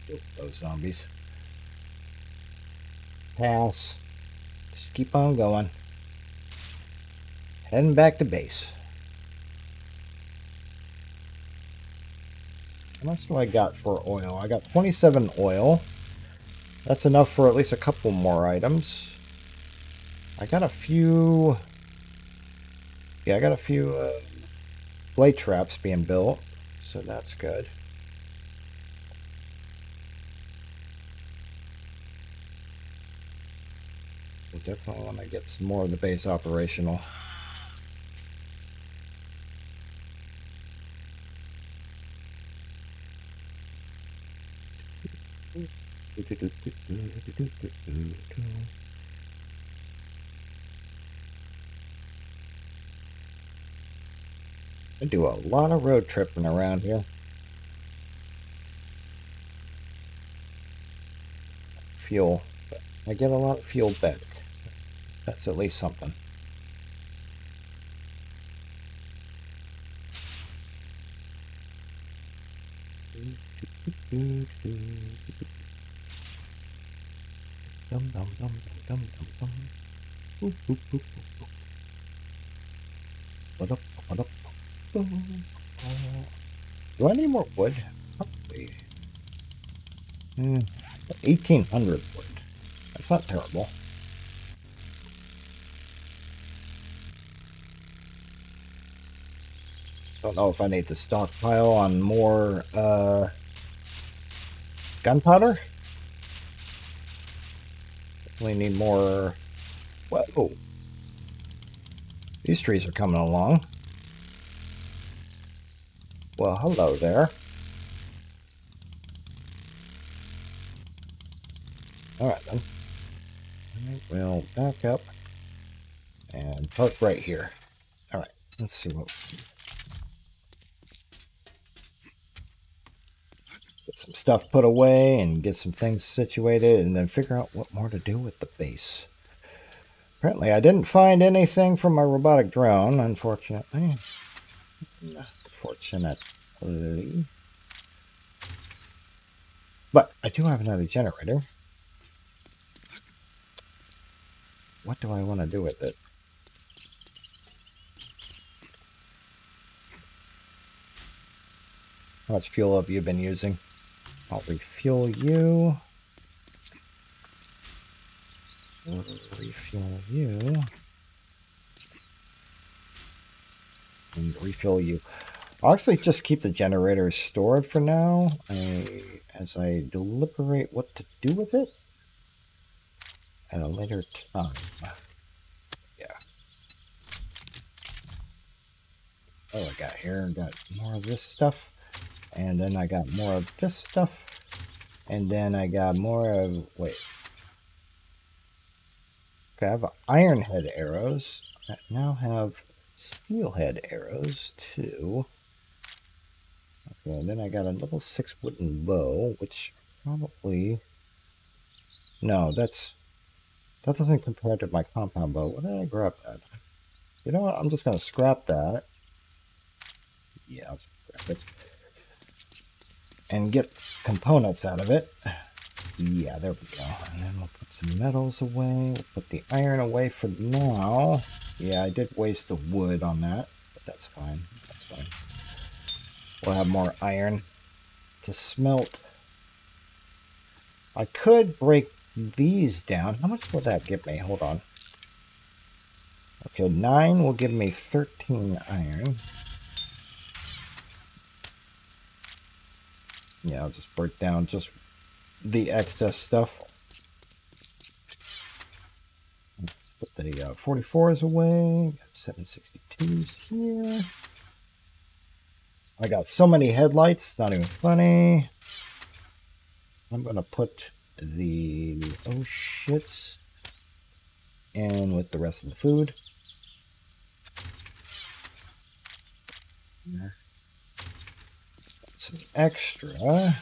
[SPEAKER 2] this.
[SPEAKER 1] Those zombies. Pass. Just keep on going. Heading back to base. How much do I got for oil? I got 27 oil. That's enough for at least a couple more items. I got a few... Yeah, I got a few uh, blade traps being built, so that's good. We definitely want to get some more of the base operational. I do a lot of road tripping around here. Fuel. I get a lot of fuel back. That's at least something. Dum dum dum dum dum dum. Boop, boop, boop, boop, boop. Ba-dup, ba-dup. Do I need more wood? Probably. Hmm. 1800 wood. That's not terrible. Don't know if I need to stockpile on more uh, gunpowder. Definitely need more. Whoa! These trees are coming along. Well, hello there. Alright then. We'll back up and park right here. Alright, let's see what some stuff put away and get some things situated and then figure out what more to do with the base. Apparently I didn't find anything from my robotic drone, unfortunately. Unfortunately. But I do have another generator. What do I want to do with it? How much fuel have you been using? I'll refuel you. Refuel you. and refill you. I'll actually just keep the generators stored for now I, as I deliberate what to do with it at a later time. Yeah. Oh, I got here and got more of this stuff. And then I got more of this stuff. And then I got more of, wait. Okay, I have iron head arrows. I now have steelhead arrows too. Okay, and then I got a level 6 wooden bow, which probably... No, that's... That doesn't compare to my compound bow. What did I grab that? You know what? I'm just going to scrap that. Yeah, I'll it. And get components out of it. Yeah, there we go. And then we'll put some metals away. We'll put the iron away for now. Yeah, I did waste the wood on that, but that's fine. That's fine. We'll have more iron to smelt. I could break these down. How much will that give me? Hold on. Okay, 9 will give me 13 iron. Yeah, I'll just break down just the excess stuff. Let's put the uh, 44s away. Got 762s here. I got so many headlights, it's not even funny. I'm gonna put the oh shits and with the rest of the food. Some extra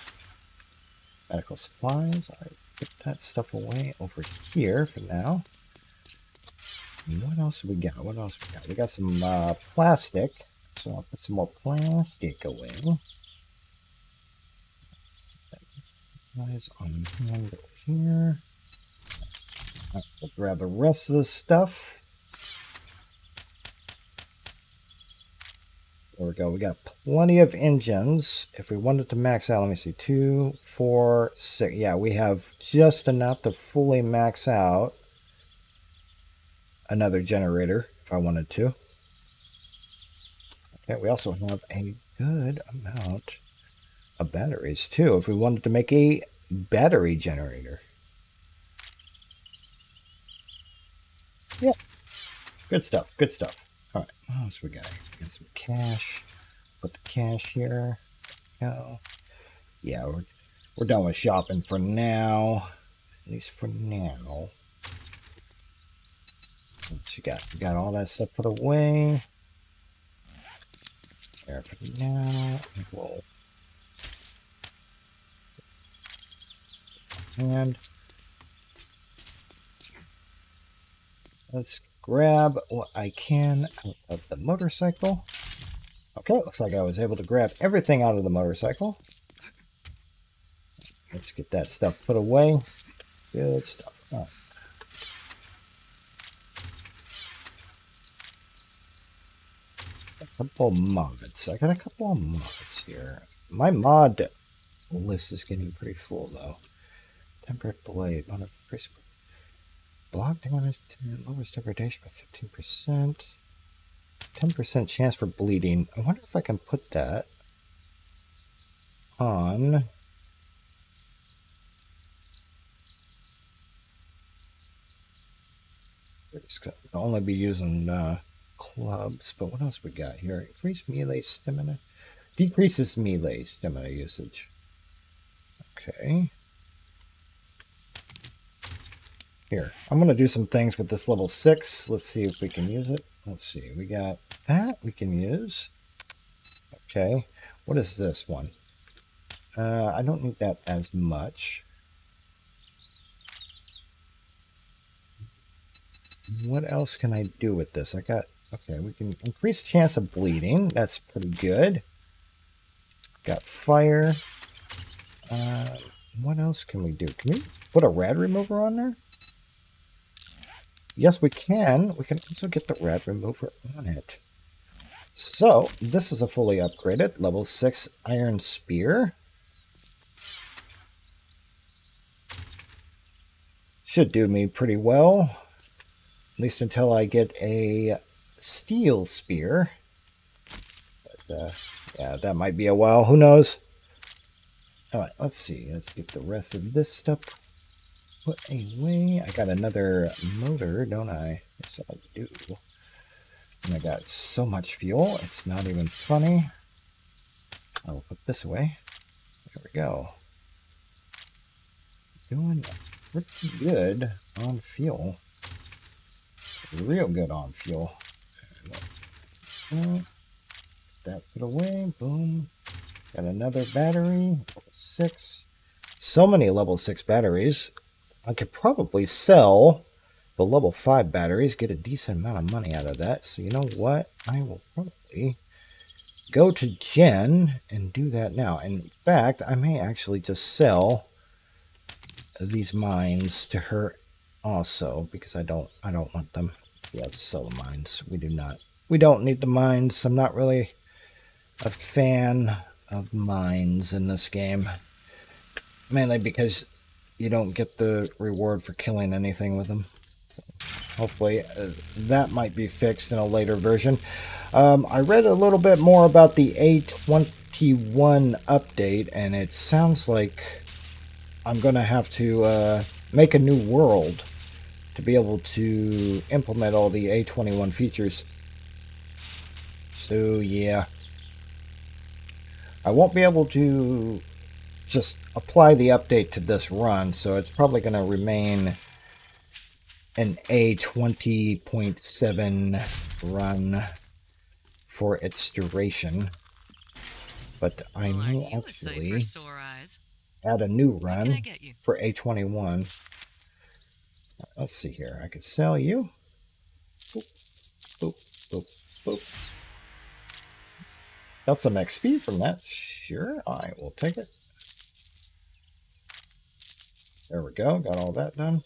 [SPEAKER 1] medical supplies. I put that stuff away over here for now. What else we got? What else we got? We got some uh, plastic. So I'll put some more plastic away. Guys on hand over here. We'll grab the rest of the stuff. There we go. We got plenty of engines. If we wanted to max out, let me see. Two, four, six. Yeah, we have just enough to fully max out another generator if I wanted to. Okay, we also have a good amount of batteries too if we wanted to make a battery generator. Yeah, good stuff, good stuff. All right, what else we got? We got some cash. Put the cash here. Go. Yeah, we're, we're done with shopping for now. At least for now. What you got? You got all that stuff put away. There for now. We'll and let's grab what I can out of the motorcycle. Okay, looks like I was able to grab everything out of the motorcycle. Let's get that stuff put away. Good stuff. Oh. A couple mods. I got a couple of mods here. My mod list is getting pretty full though. Tempered blade. One of block damage to lowers degradation by 15%. 10% chance for bleeding. I wonder if I can put that on it's going to only be using uh, clubs, but what else we got here? Increase melee stamina. Decreases melee stamina usage. Okay. Here, I'm going to do some things with this level 6. Let's see if we can use it. Let's see, we got that we can use. Okay, what is this one? Uh, I don't need that as much. What else can I do with this? I got, okay, we can increase chance of bleeding. That's pretty good. Got fire. Uh, what else can we do? Can we put a rad remover on there? Yes, we can. We can also get the rad remover on it. So, this is a fully upgraded level 6 iron spear. Should do me pretty well. At least until I get a steel spear. uh, yeah, that might be a while. Who knows? All right, let's see. Let's get the rest of this stuff put away. I got another motor, don't I? Yes, I do. And I got so much fuel, it's not even funny. I'll put this away. There we go. Doing pretty good on fuel. Real good on fuel. Uh, that put away. Boom. Got another battery. Six. So many level six batteries. I could probably sell the level 5 batteries, get a decent amount of money out of that. So you know what? I will probably go to Jen and do that now. In fact, I may actually just sell these mines to her also because I don't I don't want them. Yeah, to sell the mines. We do not. We don't need the mines. I'm not really a fan of mines in this game. Mainly because you don't get the reward for killing anything with them. So hopefully uh, that might be fixed in a later version. Um, I read a little bit more about the A21 update, and it sounds like I'm going to have to uh, make a new world to be able to implement all the A21 features. So, yeah. I won't be able to just apply the update to this run, so it's probably going to remain an A20.7 run for its duration. But I may
[SPEAKER 4] aren't you a sight
[SPEAKER 1] actually
[SPEAKER 4] for sore eyes?
[SPEAKER 1] add a new
[SPEAKER 4] What can I
[SPEAKER 1] run for A21. Let's see here. I could sell you. Boop, boop, boop, boop. Got some XP from that. Sure, I will take it. There we go. Got all that done.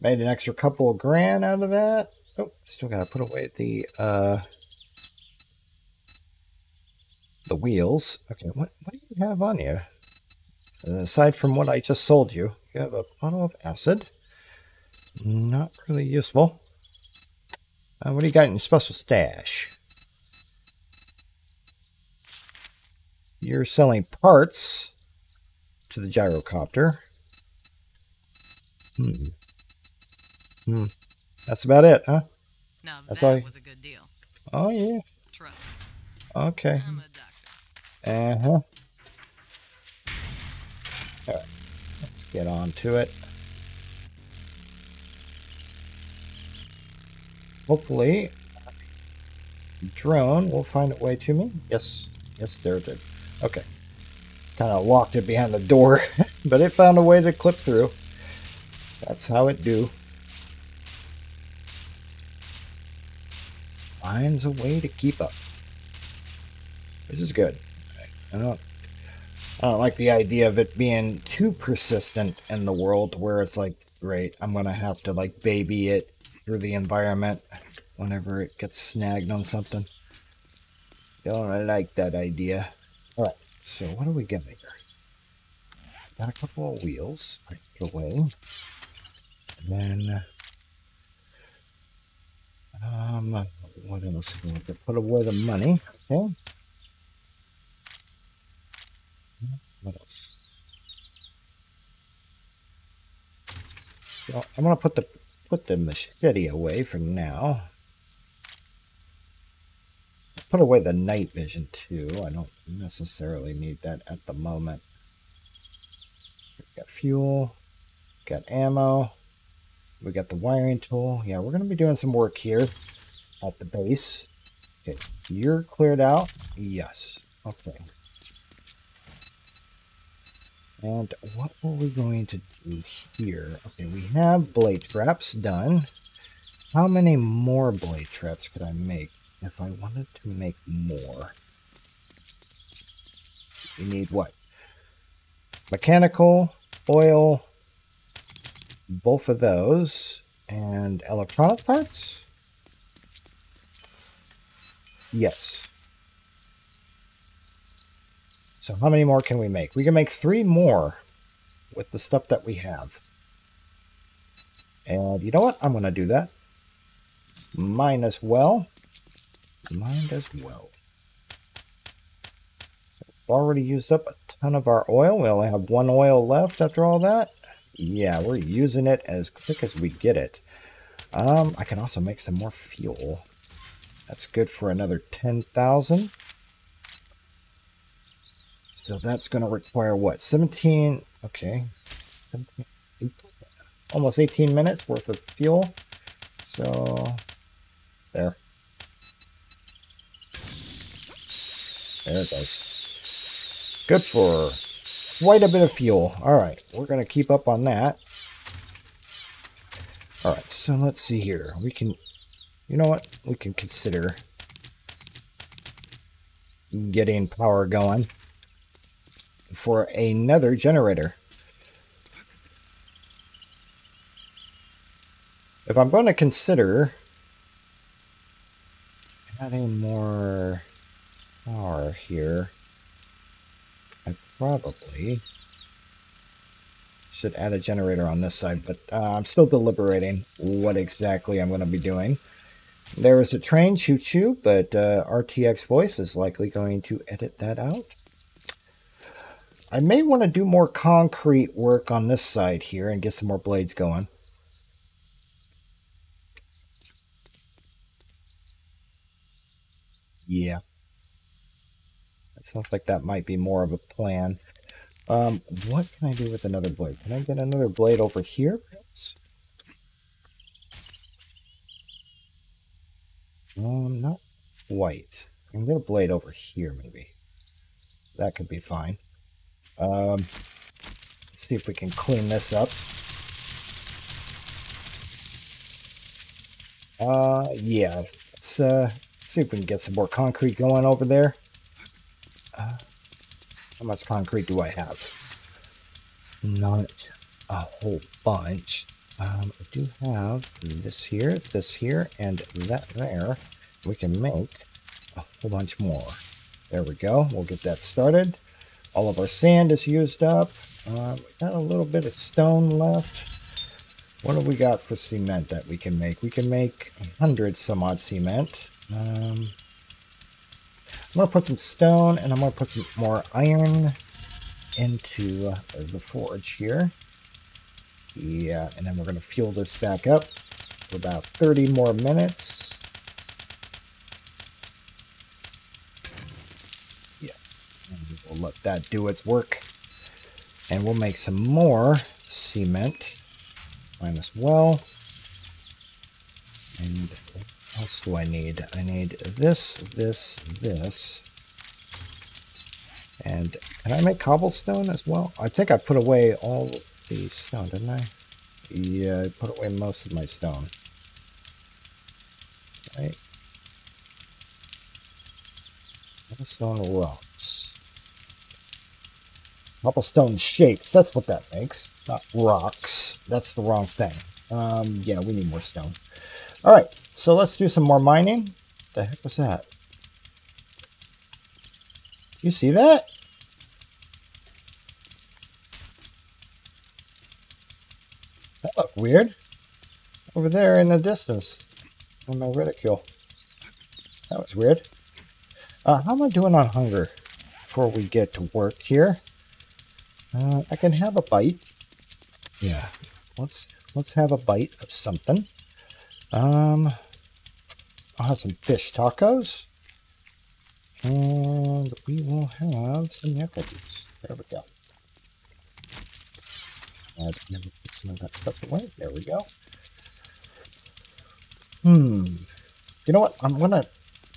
[SPEAKER 1] Made an extra couple of grand out of that. Oh, still got to put away the uh, the wheels. Okay, what what do you have on you? Uh, aside from what I just sold you, you have a bottle of acid. Not really useful. Uh, what do you got in your special stash? You're selling parts to the gyrocopter. Hmm. Hmm. That's about it, huh?
[SPEAKER 4] Now
[SPEAKER 1] That's
[SPEAKER 4] that
[SPEAKER 1] all you-
[SPEAKER 4] was a good deal.
[SPEAKER 1] Oh, yeah.
[SPEAKER 4] Trust me,
[SPEAKER 1] Okay.
[SPEAKER 4] I'm a doctor.
[SPEAKER 1] Uh huh. Alright. Let's get on to it. Hopefully, the drone will find its way to me. Yes. Yes, there it did. Okay. Kind of locked it behind the door, but it found a way to clip through. That's how it do. Finds a way to keep up. This is good. I don't, I don't like the idea of it being too persistent in the world where it's like, great, I'm going to have to like baby it through the environment whenever it gets snagged on something. Don't like that idea. Alright, so what do we got here? Got a couple of wheels I put away. Then, um, what else? We have to put away the money. Okay. What else? So I'm gonna put the put the machete away for now. Put away the night vision too. I don't necessarily need that at the moment. Got fuel, got ammo, we got the wiring tool. Yeah, we're gonna be doing some work here at the base. Okay, you're cleared out. Yes. Okay. And what were we going to do here? Okay, we have blade traps done. How many more blade traps could I make if I wanted to make more? We need what? Mechanical, oil, both of those, and electronic parts? Yes. So how many more can we make? We can make three more with the stuff that we have. And you know what? I'm going to do that. Mine as well. Mine as well. already used up a ton of our oil. We only have one oil left after all that. Yeah, we're using it as quick as we get it. Um, I can also make some more fuel. That's good for another 10,000. So that's going to require what? 17, okay. 17, 18, almost 18 minutes worth of fuel. So, there. There it goes. Good for quite a bit of fuel. All right, we're going to keep up on that. All right, so let's see here. We can, you know what? We can consider getting power going for another generator. If I'm going to consider adding more power here, probably should add a generator on this side, but uh, I'm still deliberating what exactly I'm going to be doing. There is a train choo-choo, but uh, RTX Voice is likely going to edit that out. I may want to do more concrete work on this side here and get some more blades going. Yeah. Sounds like that might be more of a plan. Um, what can I do with another blade? Can I get another blade over here? Um, not white. I can get a blade over here, maybe. That could be fine. Um, let's see if we can clean this up. Uh, yeah. Let's, uh, see if we can get some more concrete going over there. Uh, how much concrete do I have? Not a whole bunch. Um, I do have this here, this here, and that there. We can make a whole bunch more. There we go. We'll get that started. All of our sand is used up. Uh, we got a little bit of stone left. What have we got for cement that we can make? We can make a hundred some odd cement. Um, I'm going to put some stone and I'm going to put some more iron into the forge here. Yeah, and then we're going to fuel this back up for about 30 more minutes. Yeah, and we'll let that do its work. And we'll make some more cement. Mine as well. And else do I need? I need this, this, this. And can I make cobblestone as well? I think I put away all the stone, didn't I? Yeah, I put away most of my stone. Right. Cobblestone rocks. Cobblestone shapes, that's what that makes. Not rocks. That's the wrong thing. Um, yeah, we need more stone. Alright, so let's do some more mining. The heck was that? You see that? That looked weird. Over there in the distance. On my reticule. That was weird. Uh, how am I doing on hunger before we get to work here? Uh, I can have a bite. Yeah. Let's let's have a bite of something. Um, I'll have some fish tacos. And we will have some juice. There we go. Never put some of that stuff away. There we go. Hmm. You know what? I'm gonna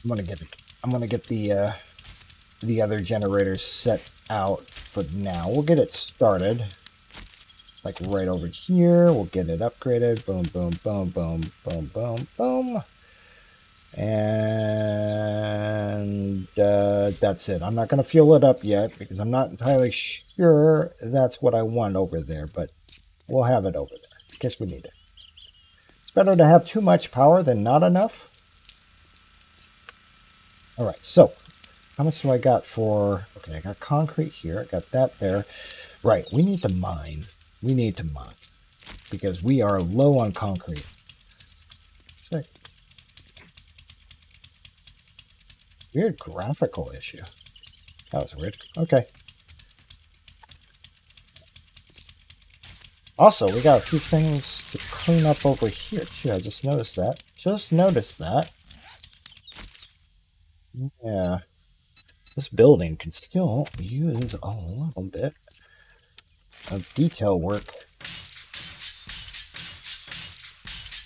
[SPEAKER 1] I'm gonna get I'm gonna get the uh the other generators set out for now. We'll get it started. Like right over here. We'll get it upgraded. Boom, boom, boom, boom, boom, boom, boom. And uh, that's it. I'm not going to fuel it up yet because I'm not entirely sure that's what I want over there, but we'll have it over there in case we need it. It's better to have too much power than not enough. All right, so how much do I got for... Okay, I got concrete here. I got that there. Right, we need to mine. We need to mine because we are low on concrete. Weird graphical issue. That was weird. Okay. Also, we got a few things to clean up over here, too. I just noticed that. Just noticed that. Yeah. This building can still use a little bit of detail work.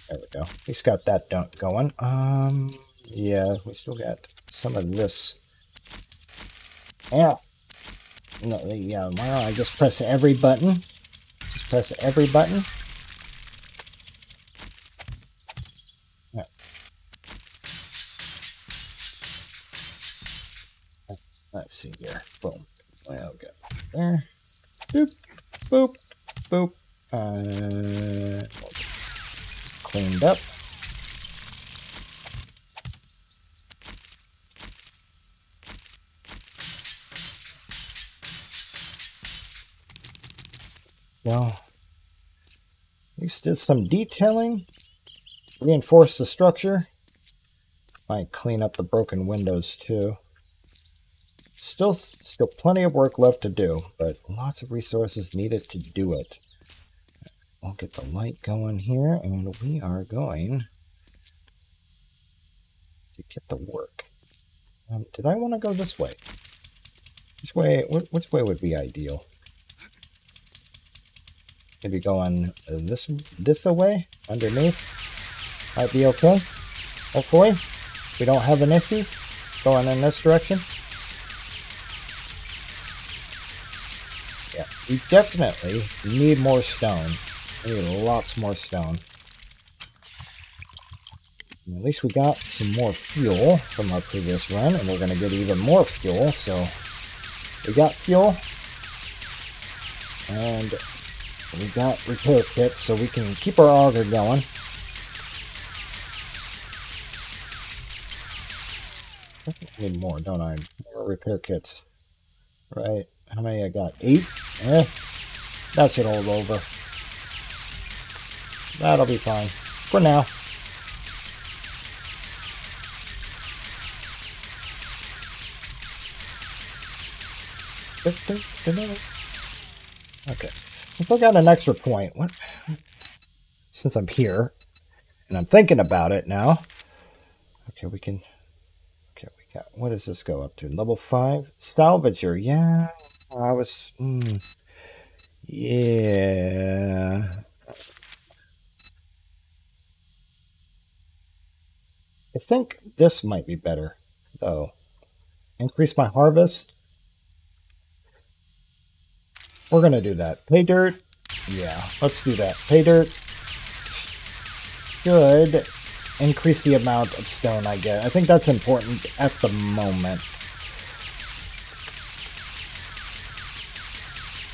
[SPEAKER 1] There we go. Has got that done going. Um, yeah, we still got some of this. Yeah. No, yeah, why don't I just press every button? Just press every button. Yeah. Let's see here. Boom. Well, go there. Boop, boop. Some detailing, reinforce the structure. Might clean up the broken windows too. Still, still plenty of work left to do, but lots of resources needed to do it. We'll get the light going here, and we are going to get to work. Um, did I want to go this way? Which way? Which way would be ideal? Maybe going this this away underneath might be okay. Hopefully, we don't have an issue going in this direction. Yeah, we definitely need more stone. We need lots more stone. And at least we got some more fuel from our previous run, and we're going to get even more fuel, so we got fuel. And we got repair kits, so we can keep our auger going. I need more, don't I? More repair kits. Right. How many I got? Eight? Eh. That should hold over. That'll be fine. For now. Okay. I got an extra point, what? Since I'm here, and I'm thinking about it now. Okay, we can. Okay, we got. What does this go up to? Level five salvager. Yeah, I was. Mm, yeah. I think this might be better, though. Increase my harvest. We're to do that. Pay dirt. Yeah, let's do that. Pay dirt should increase the amount of stone I get. I think that's important at the moment.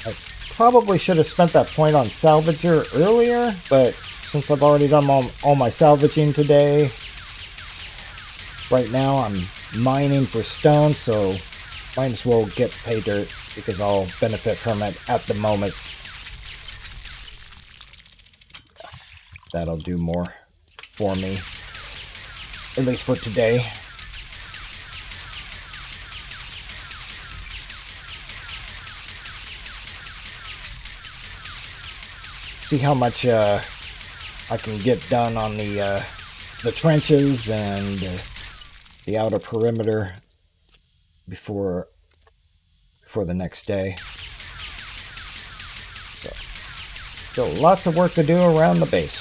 [SPEAKER 1] I probably should have spent that point on salvager earlier, but since I've already done all, all my salvaging today, right now I'm mining for stone, so might as well get pay dirt because I'll benefit from it at the moment. That'll do more for me, at least for today. See how much uh, I can get done on the uh, the trenches and uh, the outer perimeter before for the next day. So, still lots of work to do around the base.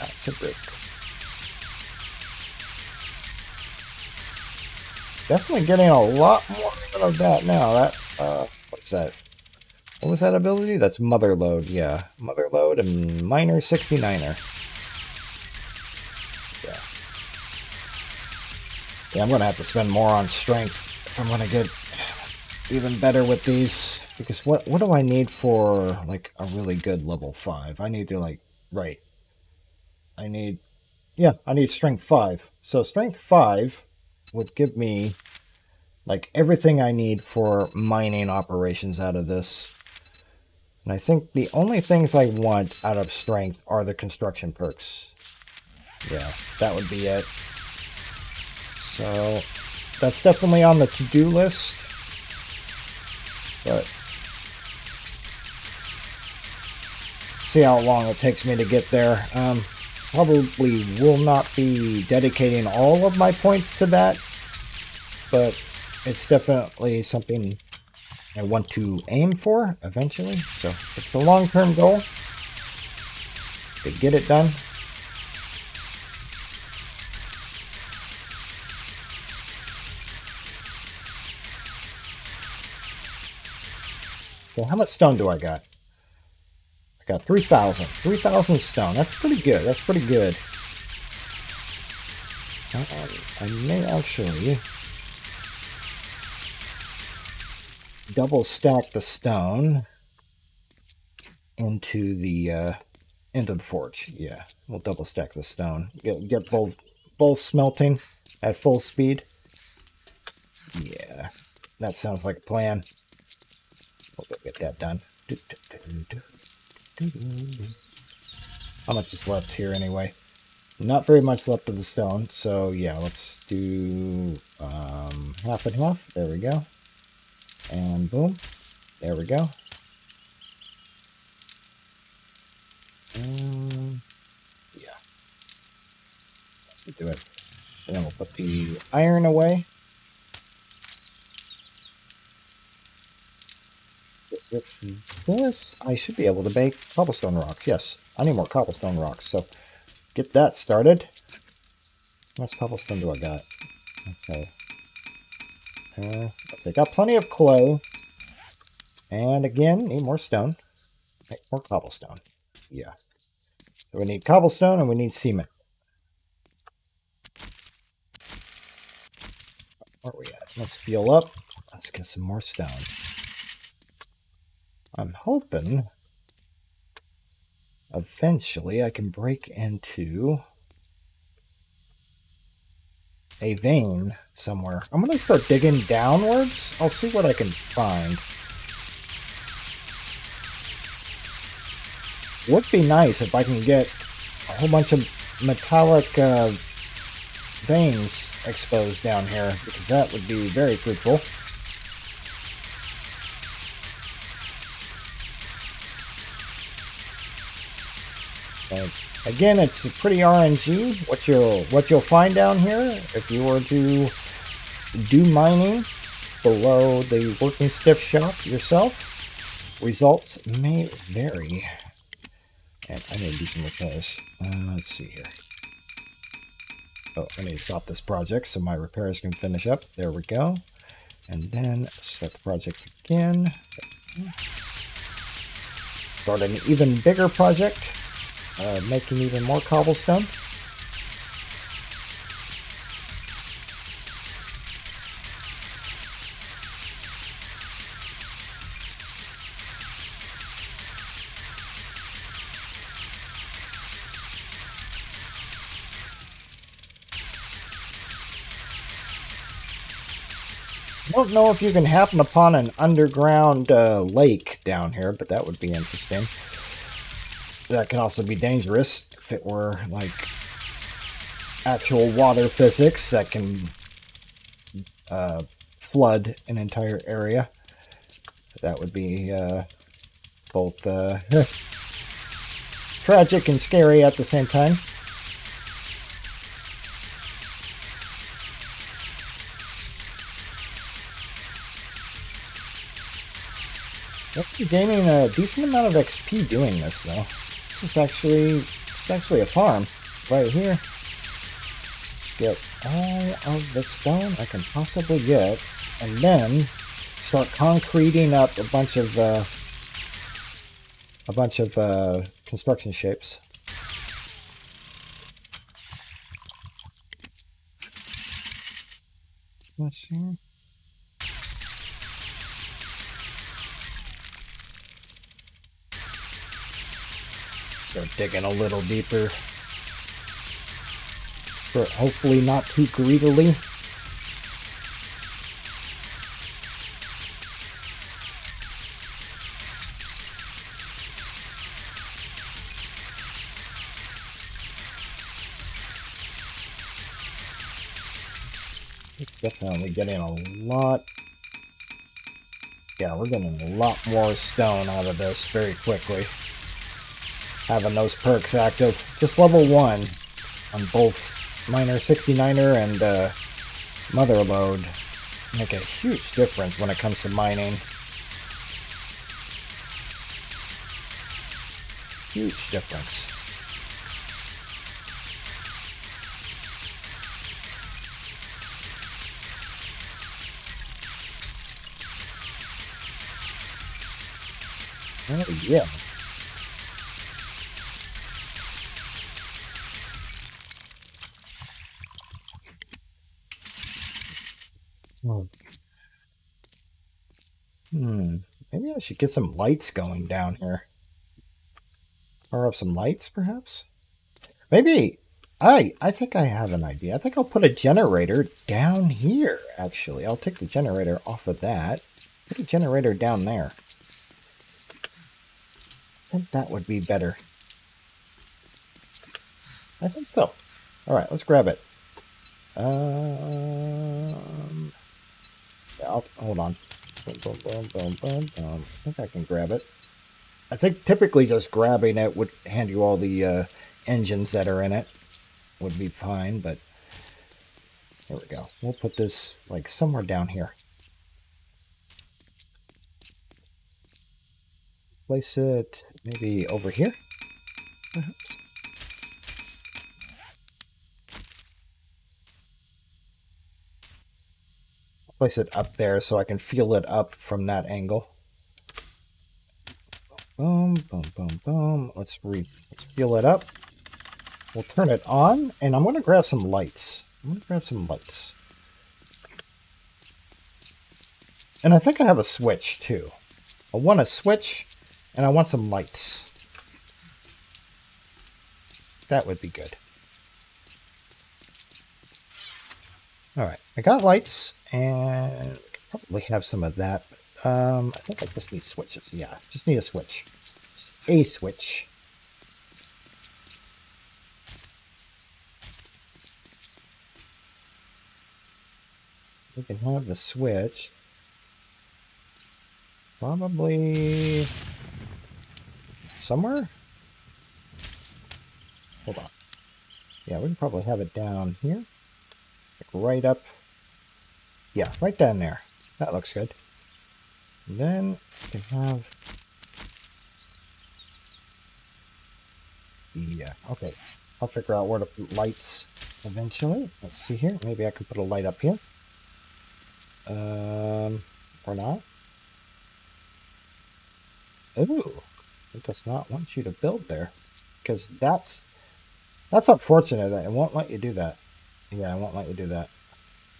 [SPEAKER 1] That's a group. Definitely getting a lot more out of that now. That, uh, what's that? What was that ability? That's Mother Lode, yeah. Mother Lode and Miner 69'er. Yeah. Yeah, I'm going to have to spend more on strength if I'm going to get even better with these because what what do I need for like a really good level 5? I need to like right. I need yeah, I need strength 5. So strength 5 would give me like everything I need for mining operations out of this. And I think the only things I want out of strength are the construction perks. Yeah, that would be it. So that's definitely on the to-do list But see how long it takes me to get there. Um, probably will not be dedicating all of my points to that, but it's definitely something I want to aim for eventually. So it's a long-term goal to get it done. How much stone do I got? I got 3,000. 3,000 stone. That's pretty good. That's pretty good. Uh, I may actually double stack the stone into the uh, into the forge. Yeah, we'll double stack the stone. Get get both both smelting at full speed. Yeah, that sounds like a plan. We'll go get that done. How much is left here anyway? Not very much left of the stone, so yeah, let's do um, half and half. There we go. And boom. There we go. Um, yeah. Let's do it. And then we'll put the iron away. With this, I should be able to make cobblestone rock. Yes, I need more cobblestone rocks, so get that started. How much cobblestone do I got? Okay. Uh, got plenty of clay. And again, need more stone. Make more cobblestone. Yeah. So we need cobblestone and we need cement. Where are we at? Let's fuel up. Let's get some more stone. I'm hoping eventually I can break into a vein somewhere. I'm going to start digging downwards. I'll see what I can find. Would be nice if I can get a whole bunch of metallic uh, veins exposed down here, because that would be very fruitful. Again, it's pretty RNG what you'll what you'll find down here if you were to do mining below the working stiff shop yourself. Results may vary. And I need to do some repairs. Uh, let's see here. Oh, I need to stop this project so my repairs can finish up. There we go. And then start the project again. Start an even bigger project uh, making even more cobblestone. don't know if you can happen upon an underground uh, lake down here, but that would be interesting. That can also be dangerous if it were like actual water physics that can uh, flood an entire area. That would be uh, both uh, tragic and scary at the same time. Definitely gaining a decent amount of XP doing this, though. This is actually, it's actually a farm right here. Get all of the stone I can possibly get, and then start concreting up a bunch of uh, a bunch of uh, construction shapes. Let's see. Start digging a little deeper. But hopefully not too greedily. Definitely getting a lot Yeah, we're getting a lot more stone out of this very quickly. Having those perks active. Just level 1 on both Miner 69'er and uh, Mother Lode make a huge difference when it comes to mining. Huge difference. Oh, yeah. I should get some lights going down here. Power up some lights, perhaps? Maybe. I I think I have an idea. I think I'll put a generator down here, actually. I'll take the generator off of that. Put a generator down there. I think that would be better. I think so. Alright, let's grab it. Um, yeah, I'll, hold on. Boom, boom, boom, boom, boom. I think I can grab it. I think typically just grabbing it would hand you all the uh, engines that are in it. Would be fine, but there we go. We'll put this like somewhere down here. Place it maybe over here, perhaps. Place it up there so I can feel it up from that angle. Boom, boom, boom, boom. Let's re let's feel it up. We'll turn it on, and I'm gonna grab some lights. I'm gonna grab some lights. And I think I have a switch too. I want a switch, and I want some lights. That would be good. Alright, I got lights, and probably have some of that. Um, I think I just need switches. Yeah, just need a switch. Just a switch. We can have the switch. Probably somewhere? Hold on. Yeah, we can probably have it down here. Like right up yeah, right down there. That looks good. And then we can have... Yeah, okay. I'll figure out where to put lights eventually. Let's see here. Maybe I can put a light up here. Um, or not. Ooh, it does not want you to build there. Because that's, that's unfortunate. It won't let you do that. Yeah, I won't let you do that.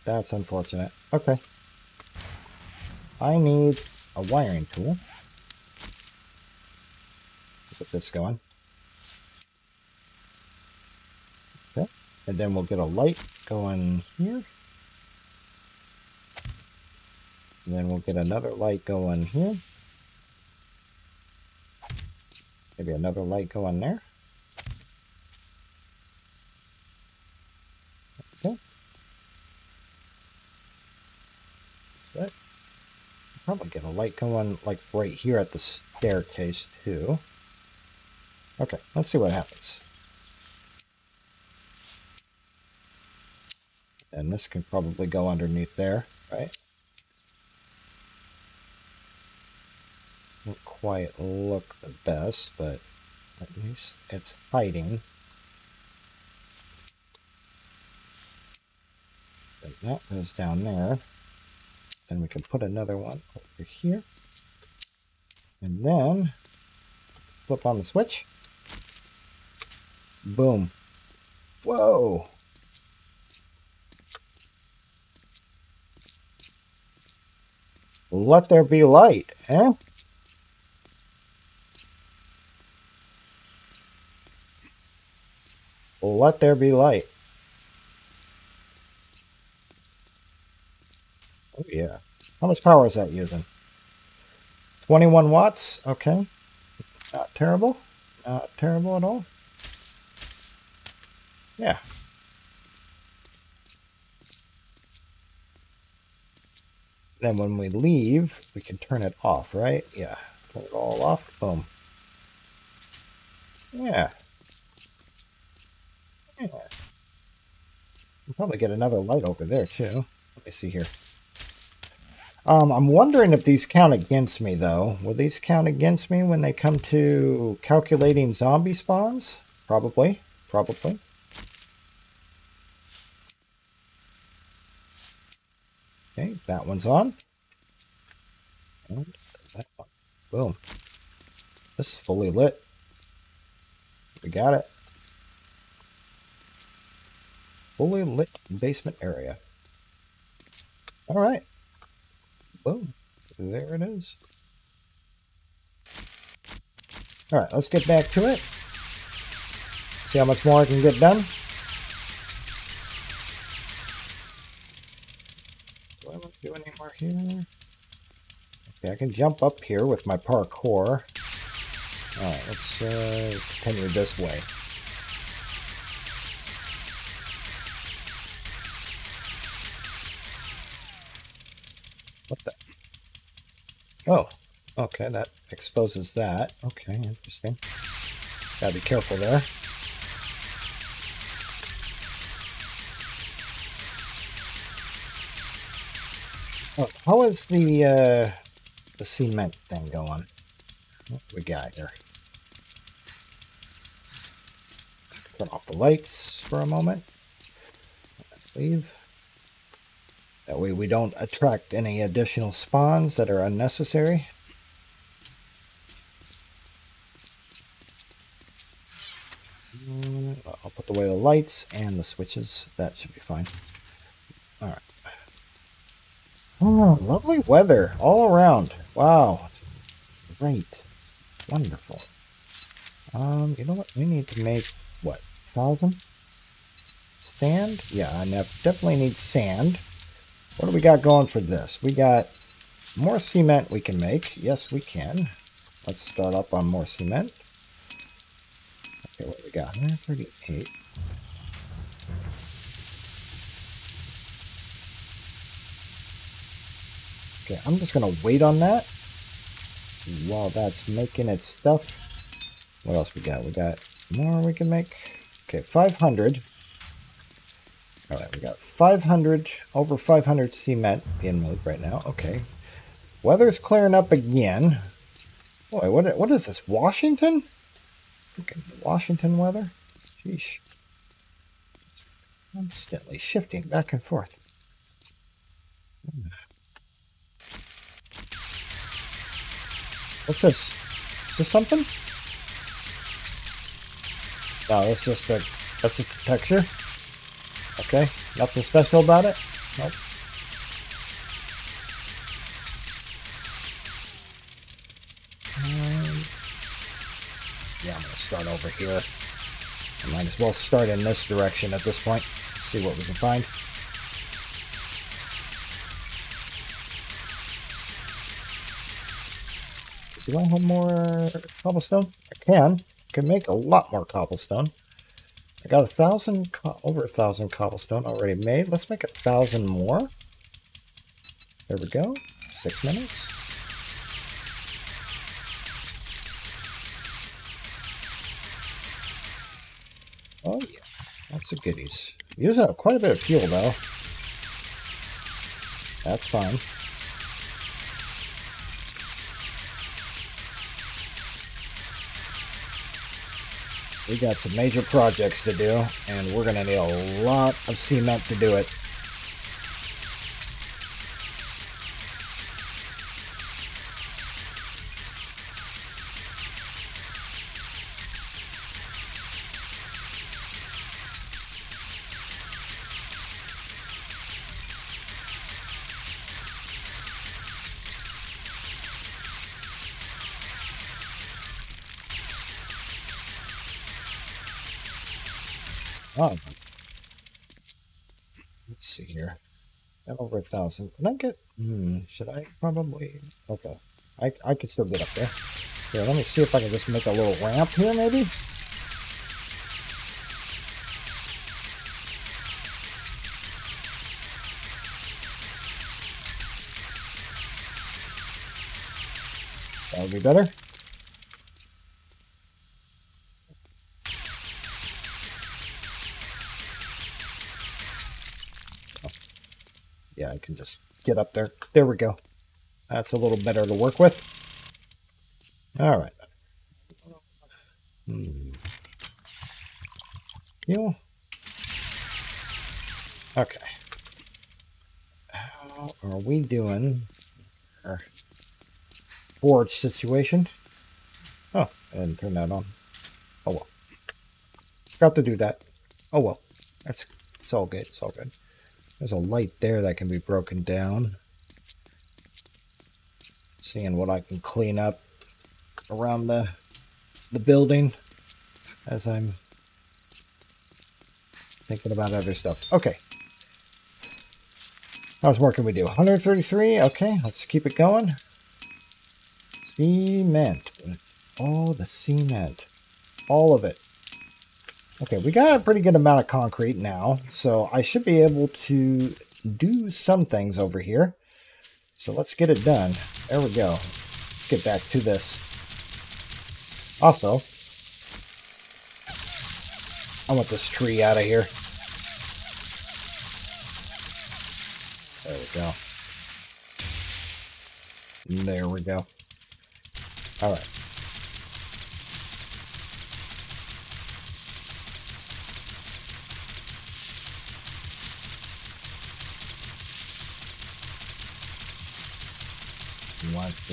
[SPEAKER 1] That's unfortunate. Okay. I need a wiring tool. Get this going. Okay. And then we'll get a light going here. And then we'll get another light going here. Maybe another light going there. Probably get a light going like right here at the staircase too. Okay, let's see what happens. And this can probably go underneath there, right? Won't quite look the best, but at least it's hiding. And that goes down there. Then we can put another one over here. And then flip on the switch. Boom. Whoa. Let there be light, eh? Let there be light. Oh, yeah. How much power is that using? 21 watts. Okay. Not terrible. Not terrible at all. Yeah. Then when we leave, we can turn it off, right? Yeah. Turn it all off. Boom. Yeah. Yeah. We'll probably get another light over there, too. Let me see here. Um, I'm wondering if these count against me, though. Will these count against me when they come to calculating zombie spawns? Probably. Probably. Okay, that one's on. And that one. Boom. This is fully lit. We got it. Fully lit basement area. All right. Boom. There it is. All right, let's get back to it. See how much more I can get done. Do I want to do any more here? Okay, I can jump up here with my parkour. Alright, let's uh, continue this way. Oh, okay, that exposes that. Okay, interesting. Gotta be careful there. Oh, how is the uh, the cement thing going? What we got here? Turn off the lights for a moment. Leave. That way we don't attract any additional spawns that are unnecessary. Mm, I'll put away the lights and the switches. That should be fine. All right. Oh, lovely weather all around. Wow. Great. Wonderful. Um, you know what? We need to make, what, thousand? Stand? Yeah, I definitely need sand. What do we got going for this? We got more cement we can make. Yes, we can. Let's start up on more cement. Okay, what we got? 138. Okay, I'm just gonna wait on that while that's making its stuff. What else we got? We got more we can make. Okay, 500. All right, we got 500, over 500 cement being moved right now. Okay. Weather's clearing up again. Boy, what, what is this, Washington? Freaking Washington weather? Sheesh. Constantly shifting back and forth. What's this? Is this something? No, that's just a, that's just a texture. Okay, nothing special about it? Nope. Um, yeah, I'm going to start over here. I might as well start in this direction at this point. See what we can find. Do I have more cobblestone? I can. I can make a lot more cobblestone. I got a thousand, over a thousand cobblestone already made. Let's make a thousand more. There we go. Six minutes. Oh yeah, that's the goodies. Using up quite a bit of fuel though. That's fine. We got some major projects to do, and we're going to need a lot of cement to do it. 5,000. Can I get... Hmm, should I probably... Okay. I, I could still get up there. Here, let me see if I can just make a little ramp here, maybe? That would be better. Can just get up there. There we go. That's a little better to work with. All right. Hmm. You. Okay. How are we doing? Our forge situation. Oh, and turn that on. Oh well. Forgot to do that. Oh well. That's it's all good. It's all good. There's a light there that can be broken down. Seeing what I can clean up around the the building as I'm thinking about other stuff. Okay. How much more can we do? 133? Okay, let's keep it going. Cement. Oh, the cement. All of it. Okay, we got a pretty good amount of concrete now, so I should be able to do some things over here. So let's get it done. There we go. Let's get back to this. Also, I want this tree out of here. There we go. There we go. All right.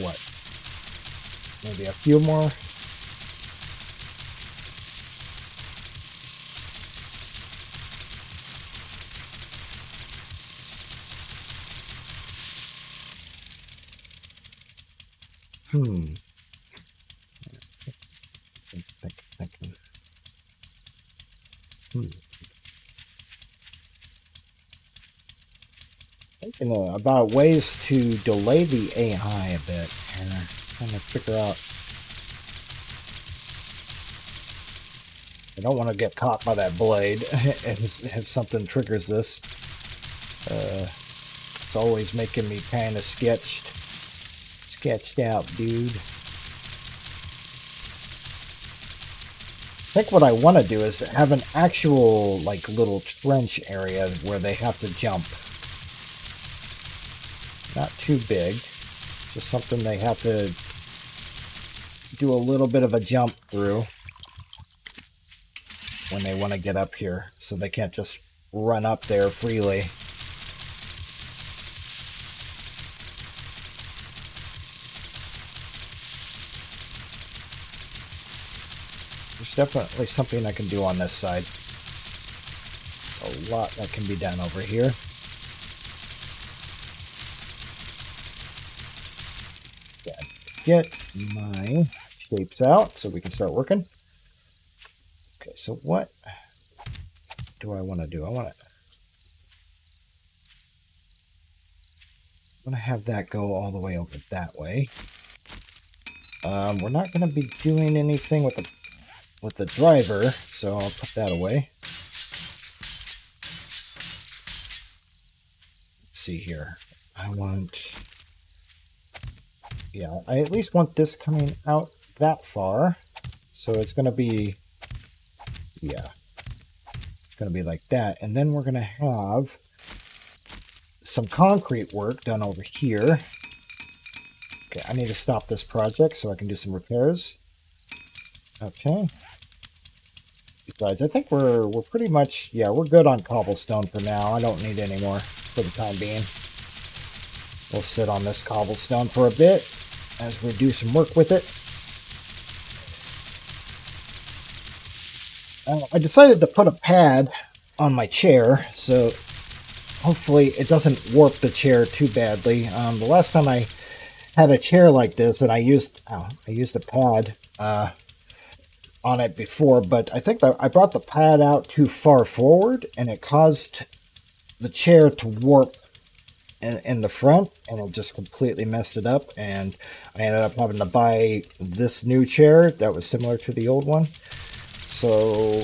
[SPEAKER 1] What? Maybe a few more Hmm. Think, think, thinking. Hmm. About ways to delay the AI a bit and trying to figure out. I don't want to get caught by that blade if something triggers this. Uh, it's always making me kind of sketched sketched out, dude. I think what I want to do is have an actual, like, little trench area where they have to jump. Not too big. Just something they have to do a little bit of a jump through when they want to get up here. So they can't just run up there freely. There's definitely something I can do on this side. A lot that can be done over here. Get my shapes out so we can start working. Okay, so what do I want to do? I want to want to have that go all the way over that way. Um, we're not going to be doing anything with the with the driver, so I'll put that away. Let's see here. I want, yeah, I at least want this coming out that far. So it's going to be, yeah, it's going to be like that. And then we're going to have some concrete work done over here. Okay, I need to stop this project so I can do some repairs. Okay. Besides, I think we're we're pretty much yeah we're good on cobblestone for now. I don't need any more for the time being. We'll sit on this cobblestone for a bit as we do some work with it. Uh, I decided to put a pad on my chair, so hopefully it doesn't warp the chair too badly. Um, the last time I had a chair like this, and I used oh, I used a pad. Uh, on it before, but I think I brought the pad out too far forward and it caused the chair to warp in, in, the front and it just completely messed it up and I ended up having to buy this new chair that was similar to the old one. So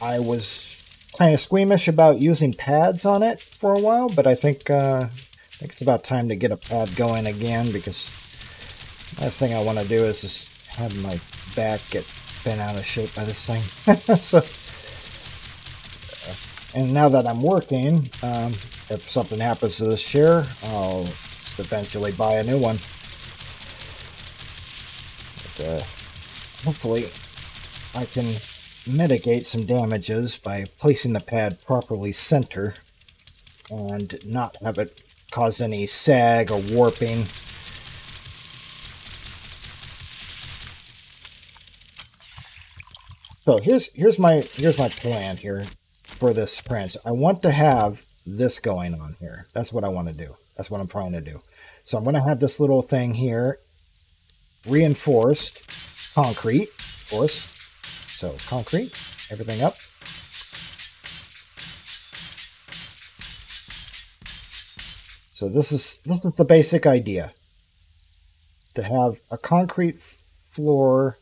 [SPEAKER 1] I was kind of squeamish about using pads on it for a while, but I think, uh, I think it's about time to get a pad going again because Last thing I want to do is just have my back get bent out of shape by this thing. so, uh, and now that I'm working, um, if something happens to this chair, I'll just eventually buy a new one. But, uh, hopefully, I can mitigate some damages by placing the pad properly center and not have it cause any sag or warping. So here's here's my here's my plan here for this branch. I want to have this going on here. That's what I want to do. That's what I'm trying to do. So I'm going to have this little thing here reinforced concrete, of course. So concrete, everything up. So this is this is the basic idea. To have a concrete floor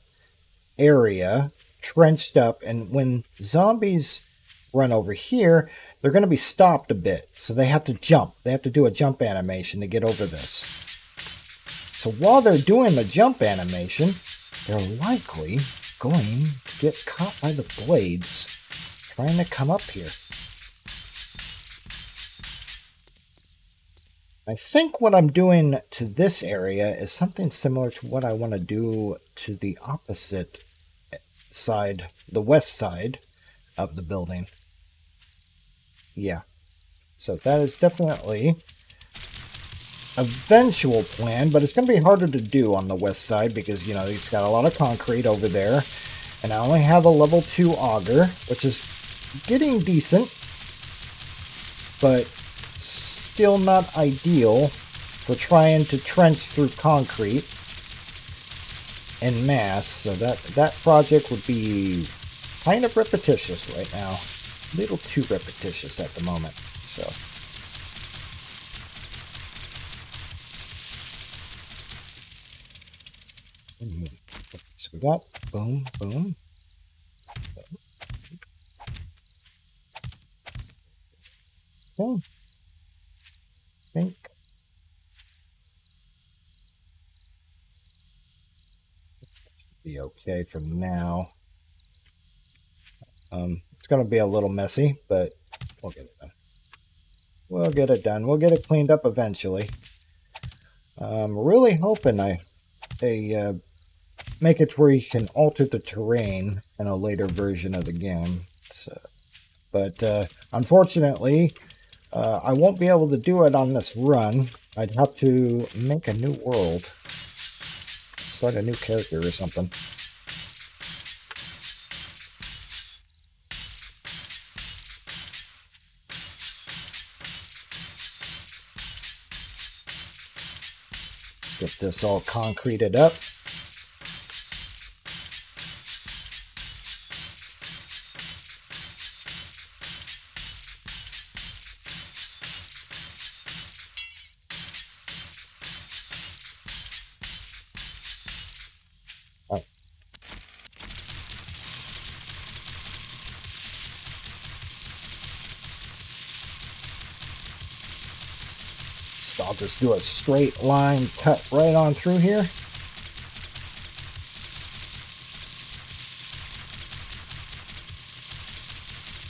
[SPEAKER 1] area trenched up and when zombies run over here, they're going to be stopped a bit. So they have to jump. They have to do a jump animation to get over this. So while they're doing the jump animation, they're likely going to get caught by the blades trying to come up here. I think what I'm doing to this area is something similar to what I want to do to the opposite side, the west side of the building. Yeah. So that is definitely eventual plan, but it's going to be harder to do on the west side because, you know, it's got a lot of concrete over there. And I only have a level 2 auger, which is getting decent, but still not ideal for trying to trench through concrete en mass. So that, that project would be kind of repetitious right now. Little too repetitious at the moment. So. So we got boom, boom. Okay. think be okay for now. Um, it's going to be a little messy, but we'll get it done. We'll get it done. We'll get it cleaned up eventually. I'm really hoping I uh, make it where you can alter the terrain in a later version of the game. So, but uh, unfortunately, uh, I won't be able to do it on this run. I'd have to make a new world. Start a new character or something. This all concreted up. Just do a straight line cut right on through here.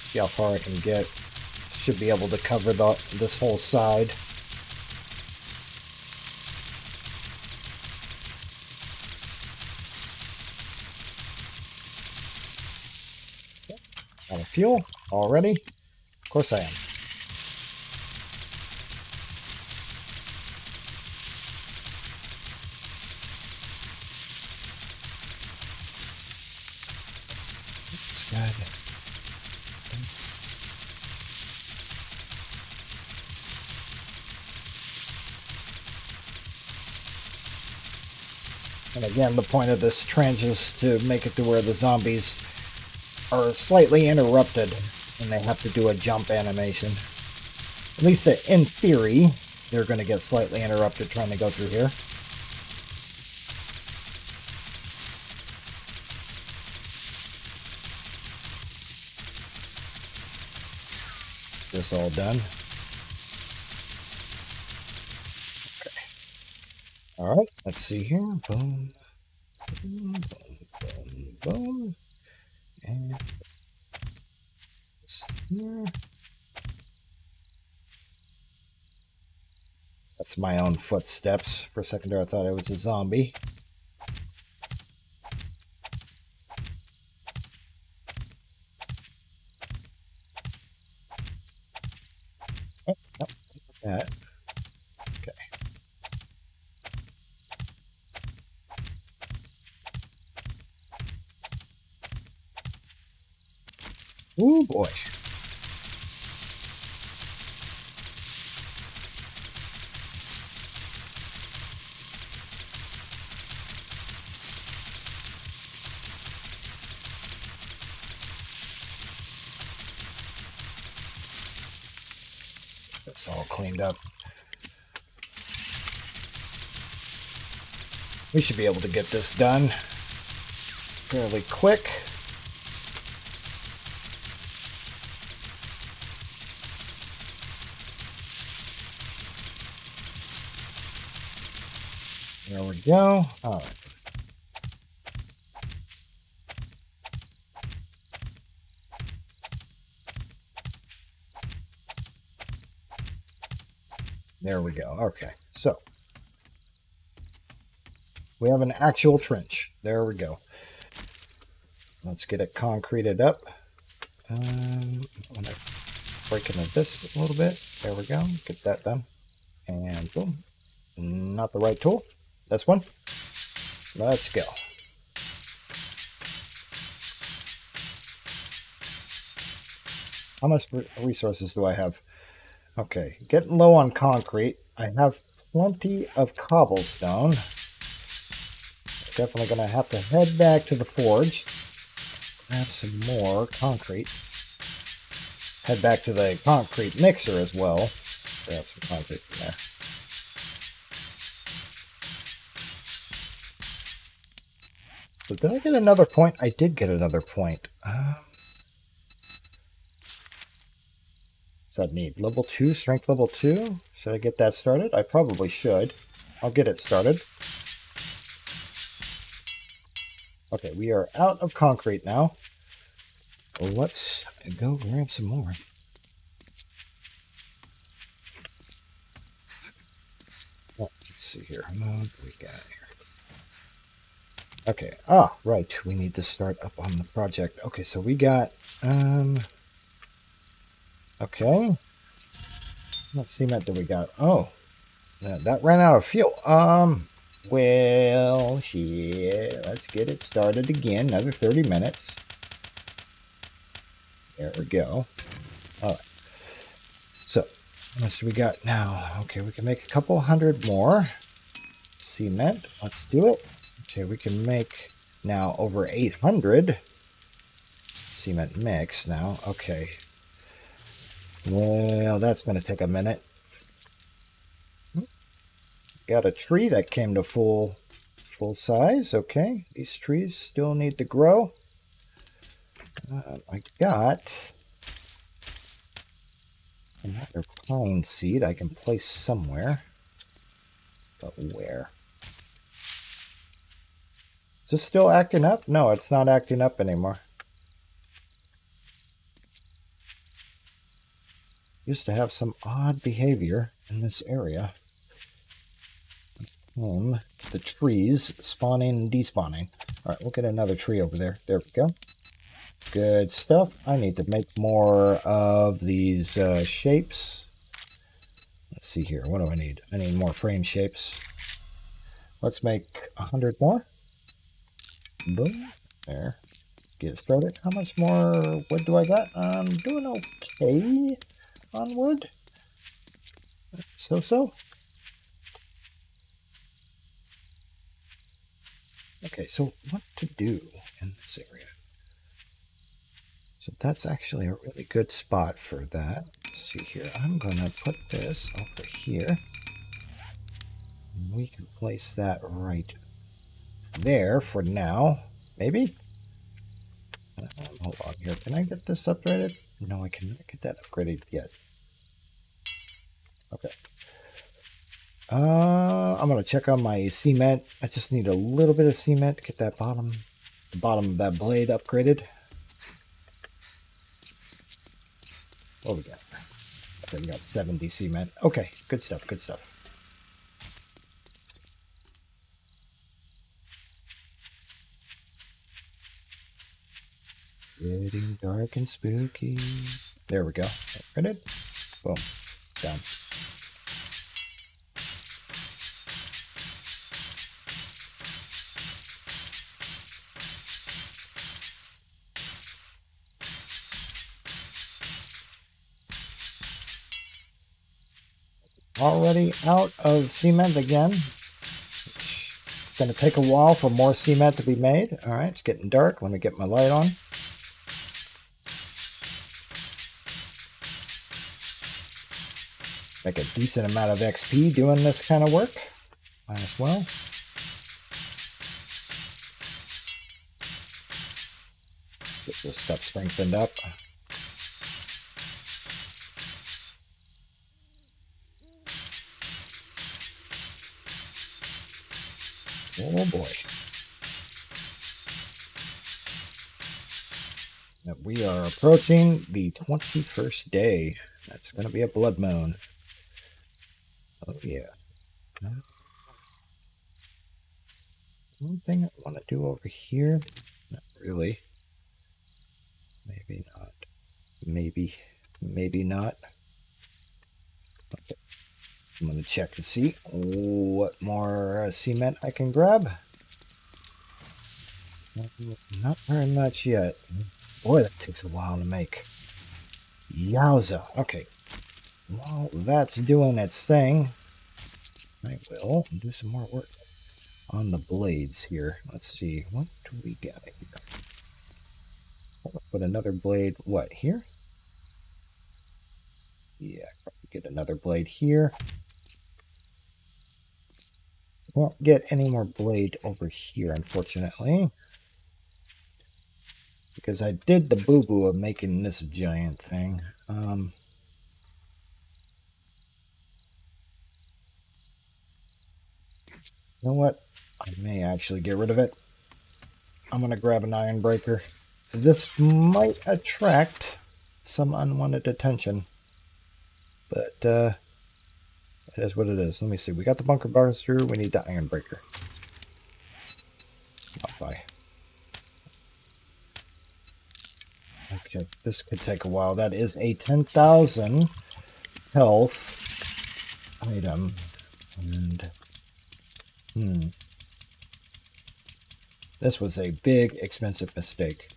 [SPEAKER 1] See how far I can get. Should be able to cover the, this whole side. Out of fuel already? Of course I am. Again, the point of this trench is to make it to where the zombies are slightly interrupted and they have to do a jump animation. At least in theory, they're going to get slightly interrupted trying to go through here. This all done. Okay. All right, let's see here. Boom, boom, boom, boom. And here. That's my own footsteps. For a second there, I thought I was a zombie. Oh, no, that. Okay. Ooh, boy. It's all cleaned up. We should be able to get this done fairly quick. There we go. All right. There we go. Okay, so we have an actual trench. There we go. Let's get it concreted up. Um, I'm gonna break into this a little bit. There we go. Get that done. And boom. Not the right tool. This one. Let's go. How much resources do I have? Okay, getting low on concrete. I have plenty of cobblestone. Definitely going to have to head back to the forge. Grab some more concrete. Head back to the concrete mixer as well. Grab some concrete from there. So did I get another point? I did get another point. Um, What's that need? Level 2, strength level 2? Should I get that started? I probably should. I'll get it started. Okay, we are out of concrete now. Let's go grab some more. Oh, let's see here. What we got here? Okay. Ah, right. We need to start up on the project. Okay, so we got um Okay. What cement do we got? Oh, that, that ran out of fuel. Um, well, shit. Let's get it started again. Another 30 minutes. There we go. All right. So, what we got now? Okay, we can make a couple hundred more cement. Let's do it. Okay, we can make now over 800 cement mix now. Okay, well, that's going to take a minute. Got a tree that came to full full size. Okay, these trees still need to grow. Uh, I got another pine seed I can place somewhere. But where? Is this still acting up? No, it's not acting up anymore. used to have some odd behavior in this area. Um, the trees spawning and despawning. All right, we'll get another tree over there. There we go. Good stuff. I need to make more of these uh, shapes. Let's see here. What do I need? I need more frame shapes. Let's make a hundred more. Boom. There. Get started. How much more wood do I got? I'm doing okay on wood. So so Okay, so what to do in this area? So that's actually a really good spot for that. Let's see here. I'm going to put this over here. We can place that right there for now. Maybe? Uh, hold on here. Can I get this upgraded? No, I cannot get that upgraded yet. Okay. Uh, I'm gonna check on my cement. I just need a little bit of cement to get that bottom, the bottom of that blade upgraded. What we got? I think we got 70 cement. Okay, good stuff. Good stuff. Getting dark and spooky. There we go. Upgraded. Boom. Done. Already out of cement again. It's going to take a while for more cement to be made. All right, it's getting dark. Let me get my light on. Make a decent amount of XP doing this kind of work. Might as well. Get this stuff strengthened up. Approaching the 21st day. That's going to be a blood moon. Oh yeah. One thing I want to do over here? Not really. Maybe not. Maybe. Maybe not. Okay. I'm going to check to see what more uh, cement I can grab. Not very much yet. Boy, that takes a while to make. Yowza. Okay. Well, that's doing its thing, I will do some more work on the blades here. Let's see. What do we got here? Put another blade, what, here? Yeah, get another blade here. Won't get any more blade over here, unfortunately. Because I did the boo-boo of making this giant thing. Um, you know what? I may actually get rid of it. I'm going to grab an iron breaker. This might attract some unwanted attention. But, uh, it is what it is. Let me see. We got the bunker buster. We need the iron breaker. Modify. Okay, this could take a while. That is a 10,000 health item. And, hmm. This was a big, expensive mistake.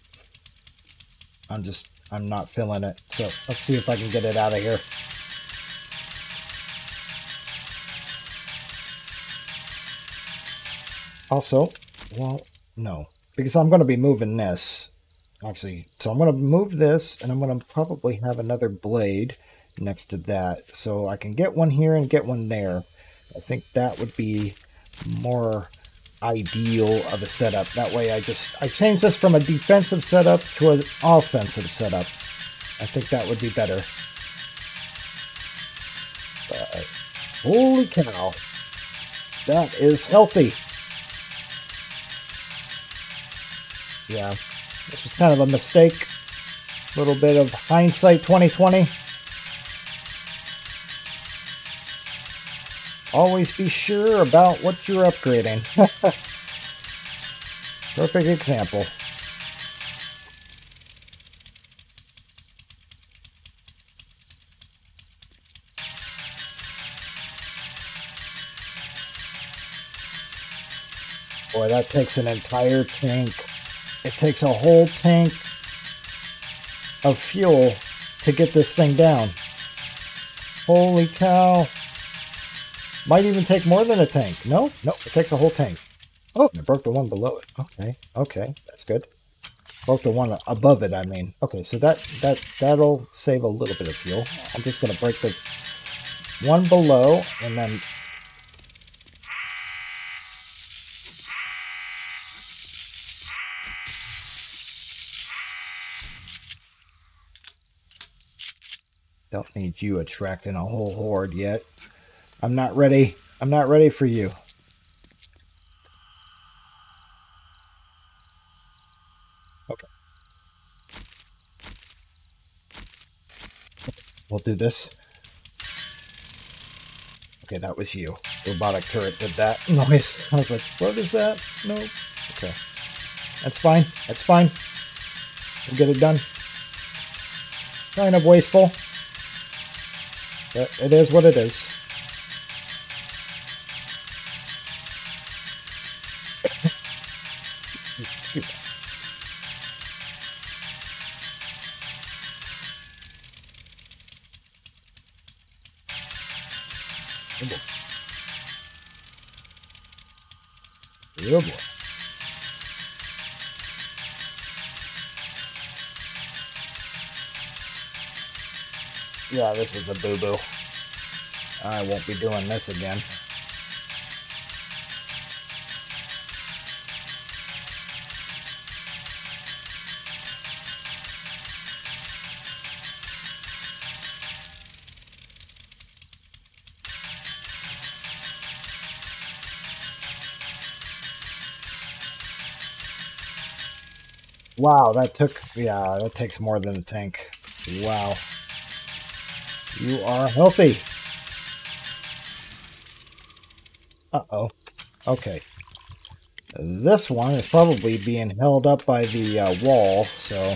[SPEAKER 1] I'm just, I'm not feeling it. So let's see if I can get it out of here. Also, well, no, because I'm going to be moving this. Actually, so I'm going to move this, and I'm going to probably have another blade next to that. So I can get one here and get one there. I think that would be more ideal of a setup. That way I just, I change this from a defensive setup to an offensive setup. I think that would be better. But, holy cow. That is healthy. yeah, this was kind of a mistake. A little bit of hindsight 2020. Always be sure about what you're upgrading. Perfect example. Boy, that takes an entire tank. It takes a whole tank of fuel to get this thing down. Holy cow. Might even take more than a tank. No, no, it takes a whole tank. Oh, I broke the one below it. Okay, okay, that's good. Broke the one above it, I mean. Okay, so that, that, that'll save a little bit of fuel. I'm just going to break the one below and then Don't need you attracting a whole horde yet. I'm not ready. I'm not ready for you. Okay. We'll do this. Okay, that was you. Robotic turret did that noise. I was like, what is that? No. Okay. That's fine. That's fine. We'll get it done. Kind of wasteful. But it is what it is. Oh. Oh boy. Yeah, this was a boo-boo. I won't be doing this again. Wow, that took, yeah, that takes more than a tank. Wow. You are healthy. Uh-oh. Okay. This one is probably being held up by the uh, wall, so...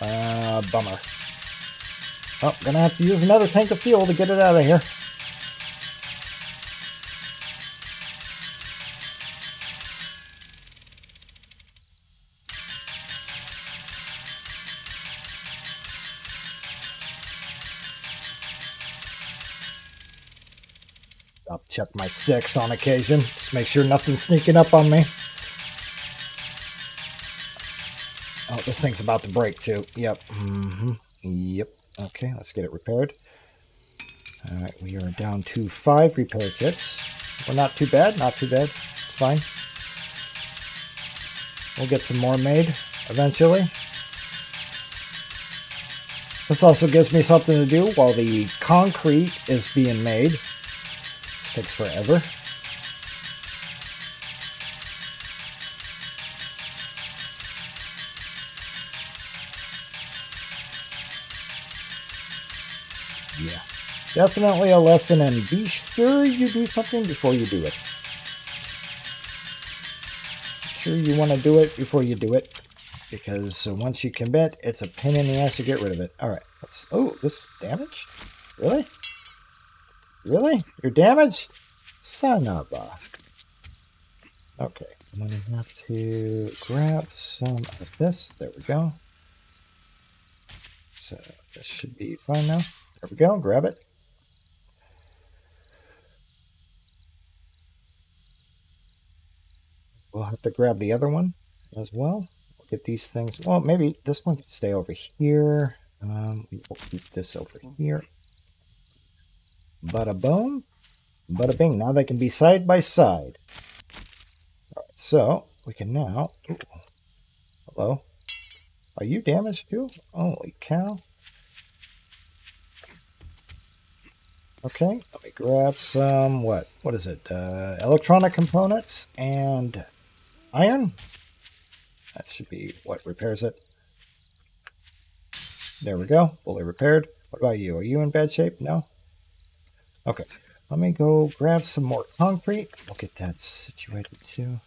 [SPEAKER 1] Uh, bummer. Oh, gonna have to use another tank of fuel to get it out of here. Check my six on occasion. Just make sure nothing's sneaking up on me. Oh, this thing's about to break too. Yep. Mm-hmm. Yep. Okay, let's get it repaired. All right, we are down to five repair kits. Well, not too bad. Not too bad. It's fine. We'll get some more made eventually. This also gives me something to do while the concrete is being made. Takes forever. Yeah. Definitely a lesson and be sure you do something before you do it. Sure you want to do it before you do it. Because once you commit, it's a pain in the ass to get rid of it. Alright, let's... Oh, this damage? Really? Really? You're damaged? Son of a... Okay, I'm going to have to grab some of this. There we go. So this should be fine now. There we go, grab it. We'll have to grab the other one as well. We'll get these things. Well, maybe this one can stay over here. Um, we'll keep this over here. Bada boom, bada bing. Now they can be side by side. Right, so we can now. Ooh, hello. Are you damaged too? Holy cow. Okay, let me grab some, what, what is it, uh, electronic components and iron? That should be what repairs it. There we go, fully repaired. What about you? Are you in bad shape? No? Okay, let me go grab some more concrete. We'll get that situated too.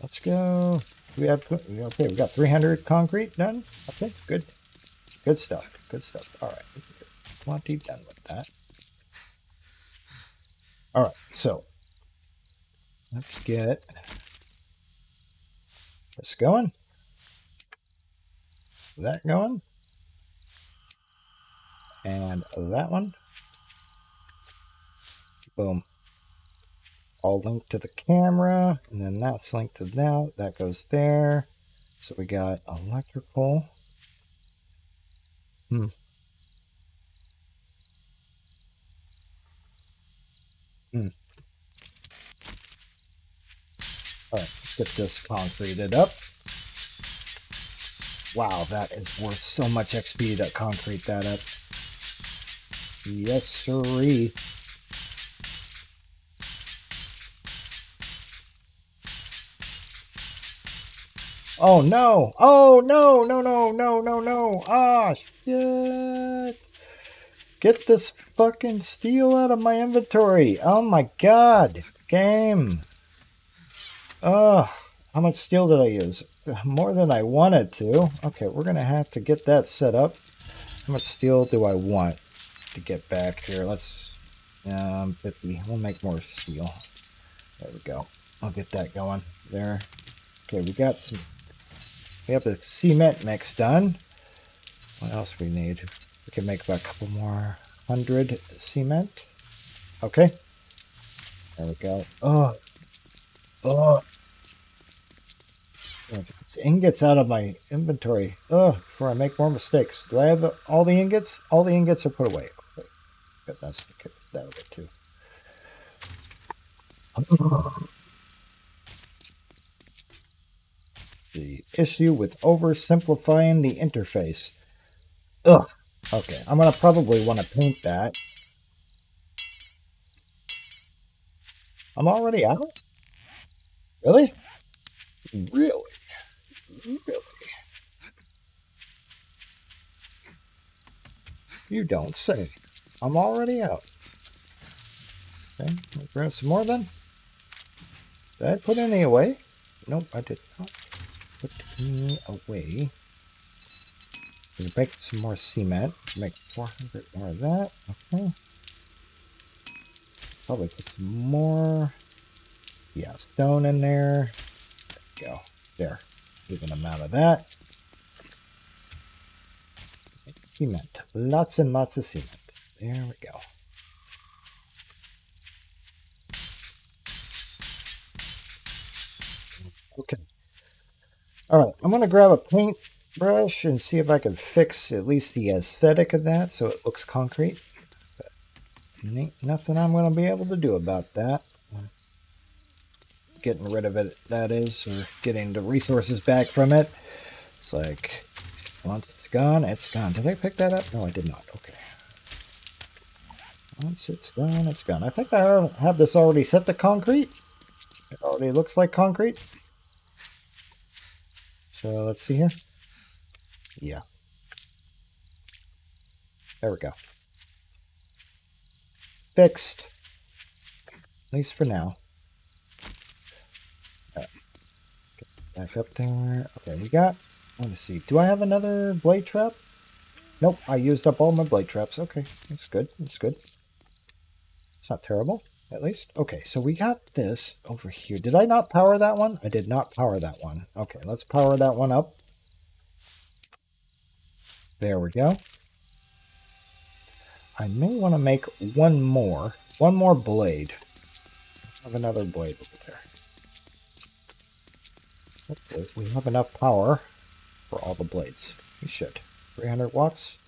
[SPEAKER 1] Let's go. We have, okay, we got 300 concrete done. Okay, good. Good stuff, good stuff. All right, plenty done with that. All right, so let's get this going. That going. And that one. Boom. All linked to the camera. And then that's linked to that. That goes there. So we got electrical. Hmm. Hmm. All right, let's get this concreted up. Wow, that is worth so much XP to concrete that up. Yes, sirree. Oh no! Oh no! No! No! No! No! No! Ah shit! Get this fucking steel out of my inventory! Oh my god! Game! Ugh! How much steel did I use? More than I wanted to. Okay, we're gonna have to get that set up. How much steel do I want to get back here? Let's um 50. We'll make more steel. There we go. I'll get that going there. Okay, we got some we have the cement mix done. What else we need? We can make about a couple more hundred cement. Okay. There we go. Oh. Oh. Get ingots out of my inventory. Oh, before I make more mistakes. Do I have all the ingots? All the ingots are put away. That's that of it too. The issue with oversimplifying the interface. Ugh. Okay, I'm going to probably want to paint that. I'm already out? Really? Really? Really? You don't say. I'm already out. Okay, grab some more then. Did I put any away? Nope, I did not put me away. We're make some more cement. Make 400 more of that. Okay. Probably put some more. Yeah, stone in there. There go. There. Even amount of that. Cement. Lots and lots of cement. There we go. Okay. All right, I'm going to grab a paintbrush and see if I can fix at least the aesthetic of that so it looks concrete. But ain't nothing I'm going to be able to do about that. Getting rid of it, that is, or getting the resources back from it. It's like, once it's gone, it's gone. Did I pick that up? No, I did not. Okay. Once it's gone, it's gone. I think I have this already set to concrete. It already looks like concrete. So let's see here. Yeah. There we go. Fixed. At least for now. Uh, right. Back up there. Okay, we got... Let me see. Do I have another blade trap? Nope, I used up all my blade traps. Okay, that's good. That's good. It's not terrible at least. Okay, so we got this over here. Did I not power that one? I did not power that one. Okay, let's power that one up. There we go. I may want to make one more. One more blade. I have another blade over there. We have enough power for all the blades. We should. 300 watts.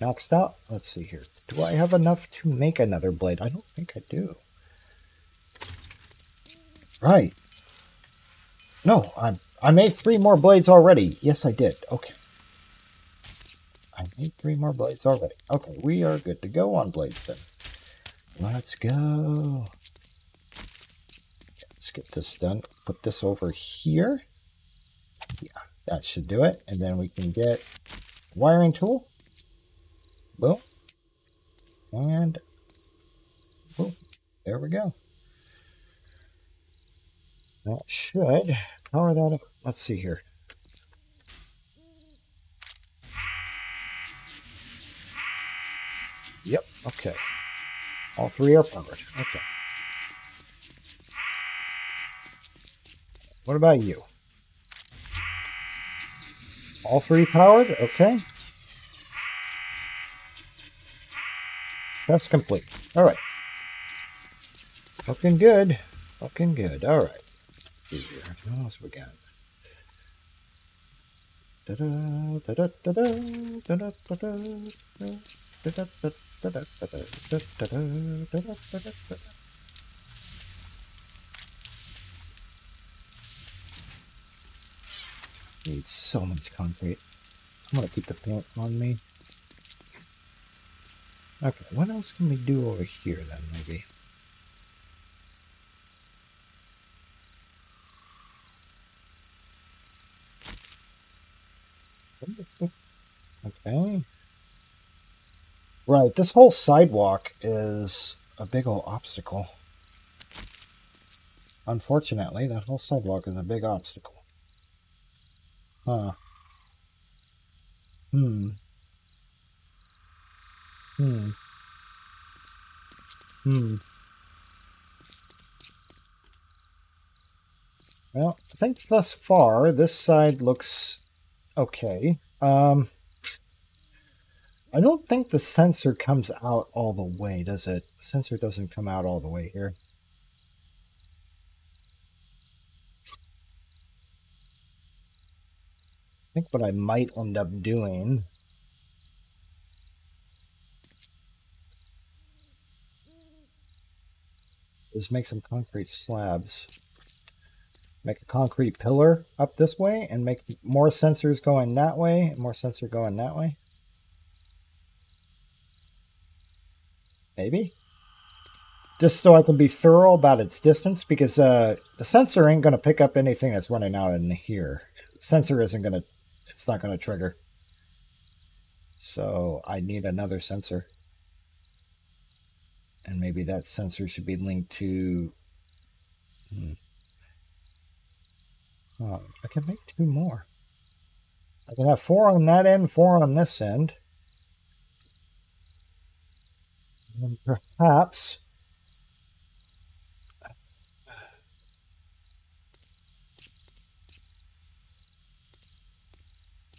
[SPEAKER 1] Maxed out. Let's see here. Do I have enough to make another blade? I don't think I do. Right. No, I I made three more blades already. Yes, I did. Okay. I made three more blades already. Okay, we are good to go on blades then. Let's go. Let's get this done. Put this over here. Yeah, that should do it. And then we can get wiring tool. Boom. And boom. There we go. That should power that up. Let's see here. Yep, okay. All three are powered. Okay. What about you? All three powered? Okay. That's complete. All right. Looking good. Looking good. All right here. What else we got? Need so much concrete. I'm gonna keep the paint on me. Okay, what else can we do over here then, maybe? Okay. Right, this whole sidewalk is a big old obstacle. Unfortunately, that whole sidewalk is a big obstacle. Huh. Hmm. Hmm. Hmm. Well, I think thus far this side looks okay. Um, I don't think the sensor comes out all the way, does it? The sensor doesn't come out all the way here. I think what I might end up doing is make some concrete slabs. Make a concrete pillar up this way and make more sensors going that way and more sensor going that way. Maybe? Just so I can be thorough about its distance because uh, the sensor ain't going to pick up anything that's running out in here. The sensor isn't going to, it's not going to trigger. So I need another sensor. And maybe that sensor should be linked to... Hmm. Oh, I can make two more. I can have four on that end, four on this end. And perhaps...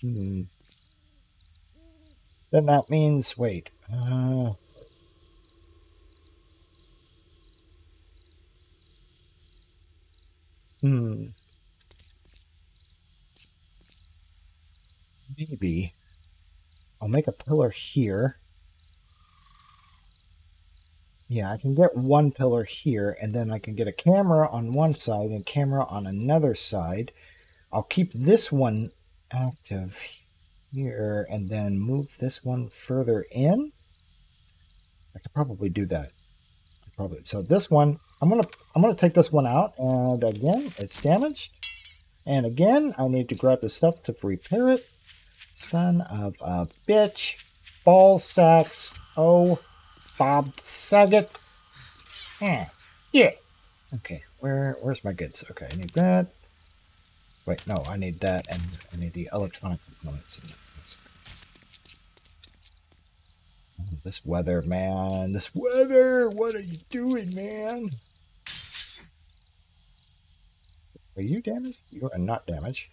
[SPEAKER 1] Hmm. Then that means, wait, uh, Hmm. Maybe I'll make a pillar here. Yeah, I can get one pillar here, and then I can get a camera on one side and camera on another side. I'll keep this one active here, and then move this one further in. I could probably do that. Probably. So this one, I'm gonna I'm gonna take this one out, and again, it's damaged. And again, I need to grab the stuff to repair it. Son of a bitch. Ball sacks. Oh, Bob Saget. Hmm. Yeah. Okay, where where's my goods? Okay, I need that. Wait, no, I need that, and I need the electronic components. Oh, this weather, man. This weather. What are you doing, man? Are you damaged? You are not damaged.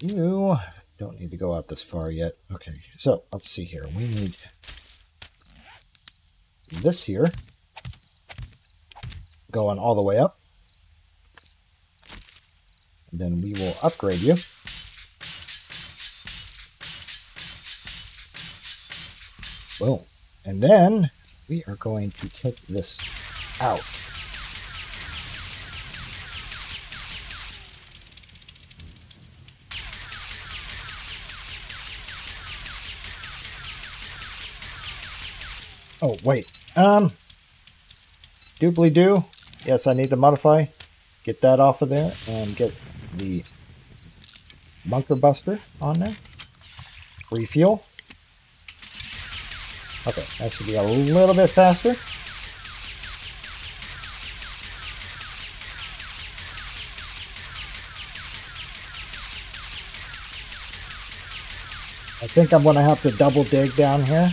[SPEAKER 1] You don't need to go out this far yet. Okay, so let's see here. We need this here going all the way up. And then we will upgrade you. Boom. And then we are going to take this out. Oh, wait. Um, doobly doo. Yes, I need to modify. Get that off of there and get the bunker buster on there. Refuel. Okay, that should be a little bit faster. I think I'm going to have to double dig down here.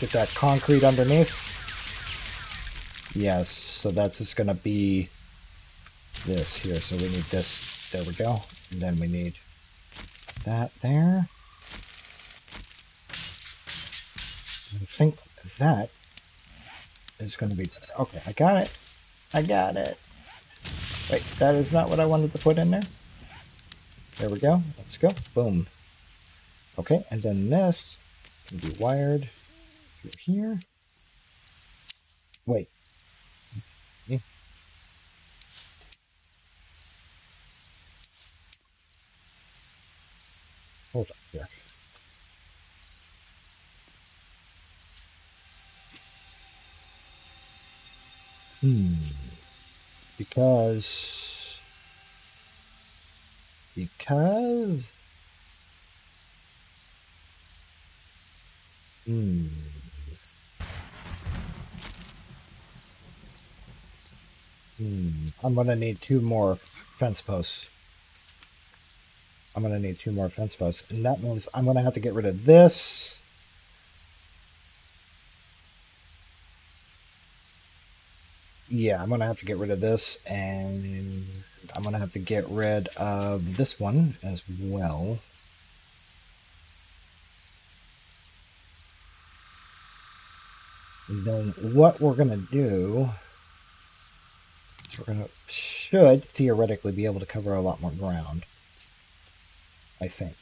[SPEAKER 1] Get that concrete underneath. Yes, so that's just going to be this here. So we need this. There we go. And then we need that there. I think that is going to be... Okay, I got it. I got it. Wait, that is not what I wanted to put in there. There we go. Let's go. Boom. Okay, and then this can be wired here. Wait. Hold on here. Hmm. Because. Because. Hmm. Hmm. I'm gonna need two more fence posts. I'm gonna need two more fence posts, and that means I'm gonna have to get rid of this. Yeah, I'm gonna have to get rid of this, and I'm gonna have to get rid of this one as well. And then what we're gonna do gonna should theoretically be able to cover a lot more ground. I think.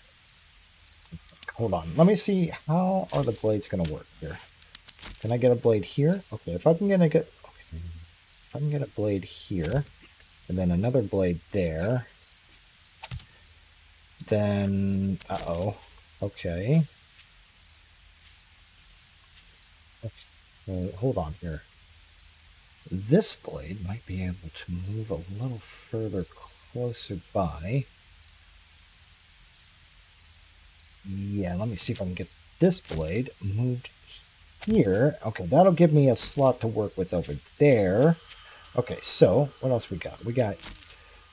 [SPEAKER 1] Hold on. Let me see how are the blades gonna work here. Can I get a blade here? Okay, if I can get a get okay. If I can get a blade here, and then another blade there, then uh oh. Okay. Uh, hold on here. This blade might be able to move a little further closer by. Yeah, let me see if I can get this blade moved here. Okay, that'll give me a slot to work with over there. Okay, so what else we got? We got,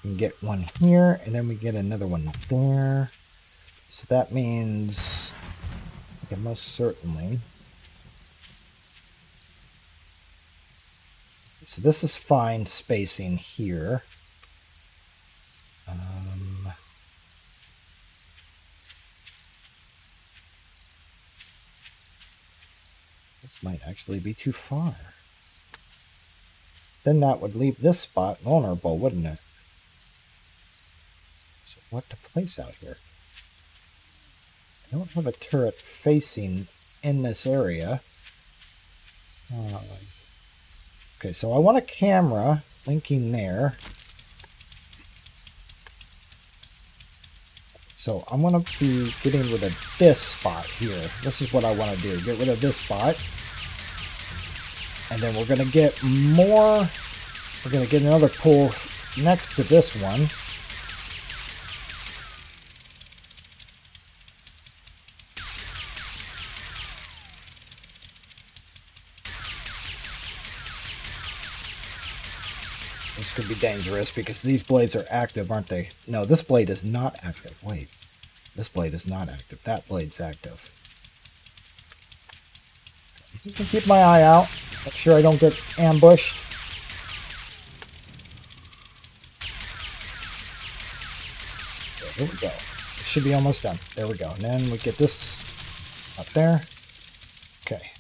[SPEAKER 1] we can get one here, and then we get another one there. So that means, okay, most certainly, So this is fine spacing here. Um, this might actually be too far. Then that would leave this spot vulnerable, wouldn't it? So what to place out here? I don't have a turret facing in this area. Uh, Okay, so I want a camera linking there. So I'm going to be getting rid of this spot here. This is what I want to do. Get rid of this spot. And then we're going to get more. We're going to get another pole next to this one. Dangerous because these blades are active, aren't they? No, this blade is not active. Wait. This blade is not active. That blade's active. You can keep my eye out. Make sure I don't get ambushed. There we go. It should be almost done. There we go. And then we get this up there. Okay.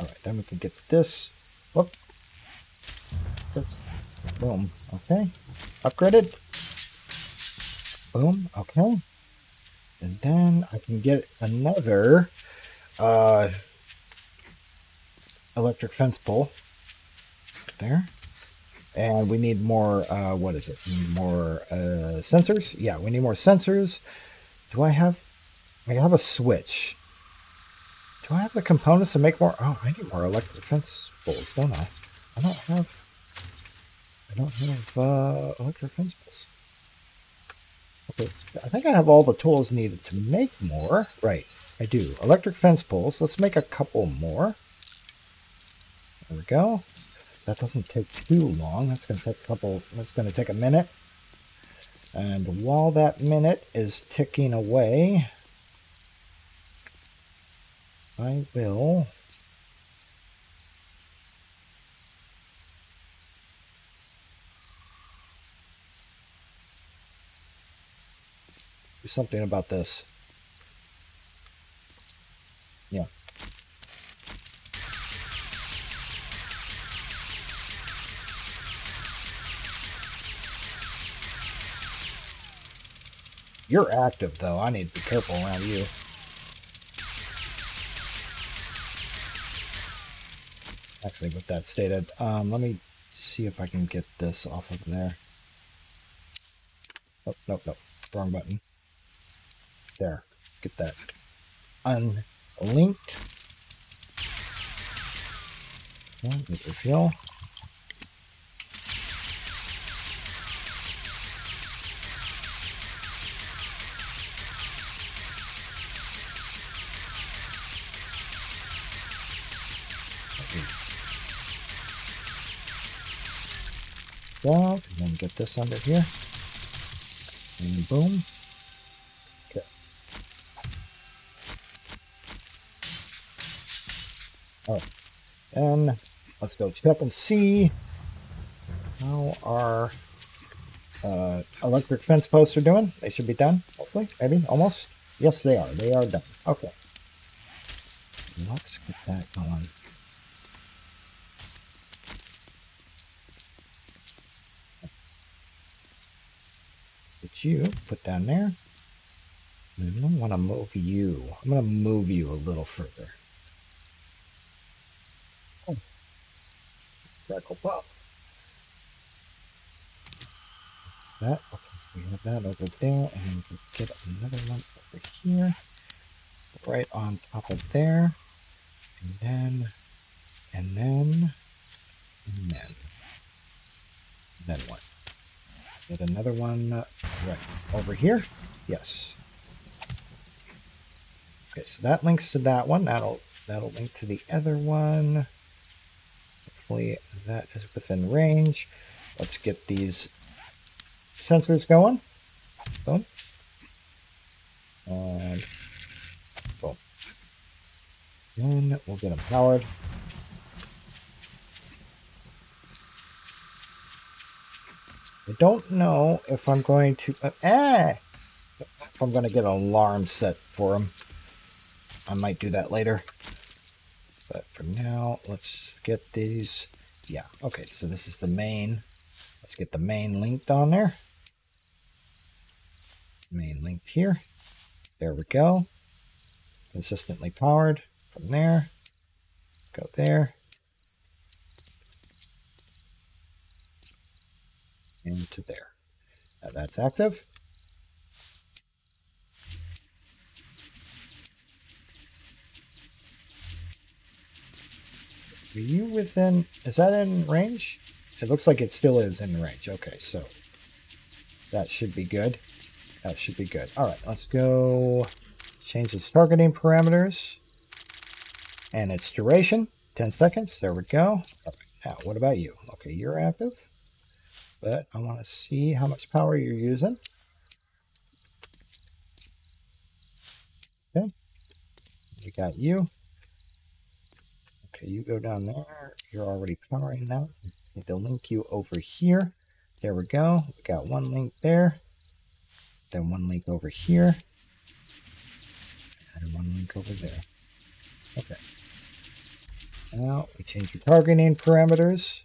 [SPEAKER 1] All right. Then we can get this. Whoop. This Boom. Okay. Upgraded. Boom. Okay. And then I can get another uh, electric fence pole. There. And we need more, uh, what is it? More uh, sensors? Yeah, we need more sensors. Do I have, I have a switch. Do I have the components to make more? Oh, I need more electric fence poles, don't I? I don't have I don't have uh, electric fence poles. Okay, I think I have all the tools needed to make more. Right, I do. Electric fence poles. Let's make a couple more. There we go. That doesn't take too long. That's going to take a couple. That's going to take a minute. And while that minute is ticking away, I will do something about this. Yeah. You're active, though. I need to be careful around you. Actually, with that stated, um, let me see if I can get this off of there. Oh, nope, nope. Wrong button. There. Get that unlinked. Refill. Down, and then get this under here. And boom. Right. Then let's go check and see how our uh, electric fence posts are doing. They should be done, hopefully, maybe, almost. Yes, they are. They are done. Okay. Let's get that going. Get you put down there. I don't want to move you. I'm going to move you a little further. Freckle pop. That. Okay, we have that over there, and we can get another one over here. Right on top of there. And then, and then, and then. Then what? Get another one right over here. Yes. Okay, so that links to that one. That'll that'll link to the other one. Hopefully that is within range. Let's get these sensors going. Boom. And boom. Then we'll get them powered. I don't know if I'm going to... Uh, eh, if I'm going to get an alarm set for them. I might do that later. But for now, let's get these... Yeah, okay, so this is the main. Let's get the main linked on there. Main linked here. There we go. Consistently powered from there. Go there. into there. Now that's active. Are you within, is that in range? It looks like it still is in range. Okay, so that should be good. That should be good. All right, let's go change its targeting parameters and its duration. 10 seconds. There we go. now, what about you? Okay, you're active but I want to see how much power you're using. Okay, we got you. Okay, you go down there. You're already powering now. To link you over here. There we go. We got one link there. Then one link over here. And one link over there. Okay. Now we change your targeting parameters.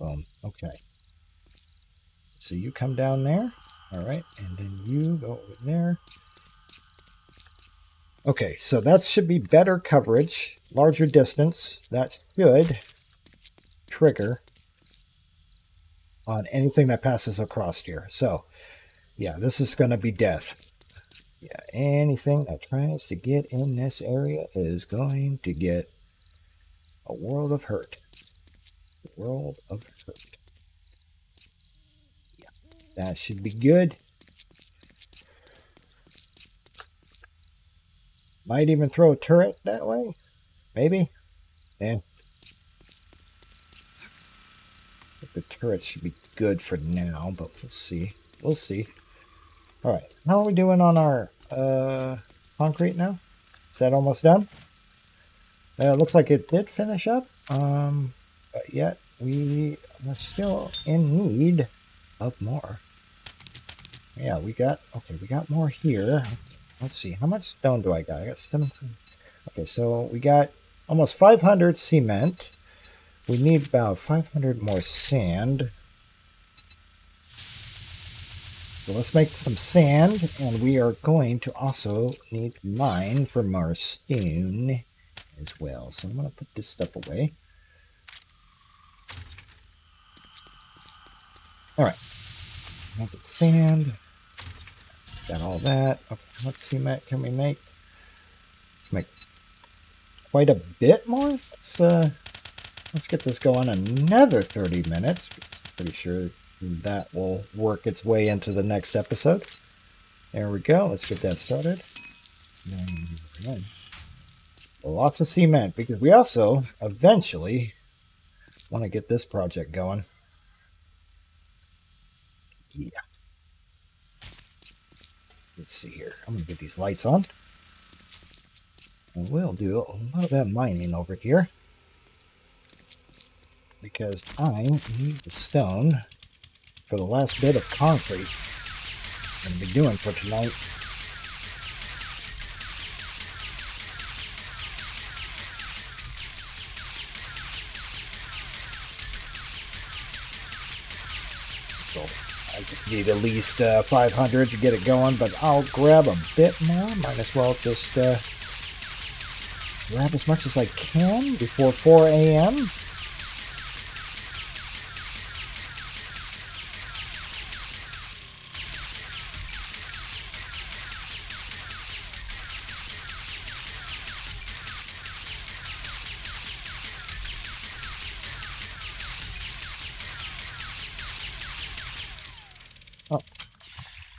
[SPEAKER 1] Boom. Okay. So you come down there. All right. And then you go over there. Okay, so that should be better coverage, larger distance. That should trigger on anything that passes across here. So, yeah, this is going to be death. Yeah, anything that tries to get in this area is going to get a world of hurt. World of Hurt. Yeah, that should be good. Might even throw a turret that way. Maybe. And the turret should be good for now, but we'll see. We'll see. Alright, how are we doing on our uh, concrete now? Is that almost done? Uh, it looks like it did finish up. Um, but yet we are still in need of more. Yeah, we got, okay, we got more here. Let's see, how much stone do I got? I got 17. Okay, so we got almost 500 cement. We need about 500 more sand. So let's make some sand, and we are going to also need mine for more stone as well. So I'm going to put this stuff away. All right. Make it sand. Got all that. How much cement can we make? Make quite a bit more. Let's uh, let's get this going another 30 minutes. Pretty sure that will work its way into the next episode. There we go. Let's get that started. Lots of cement because we also eventually want to get this project going. Yeah. Let's see here. I'm going to get these lights on. And we'll do a lot of that mining over here. Because I need the stone for the last bit of concrete I'm going to be doing for tonight. Need at least uh, 500 to get it going, but I'll grab a bit more. Might as well just uh, grab as much as I can before 4 a.m.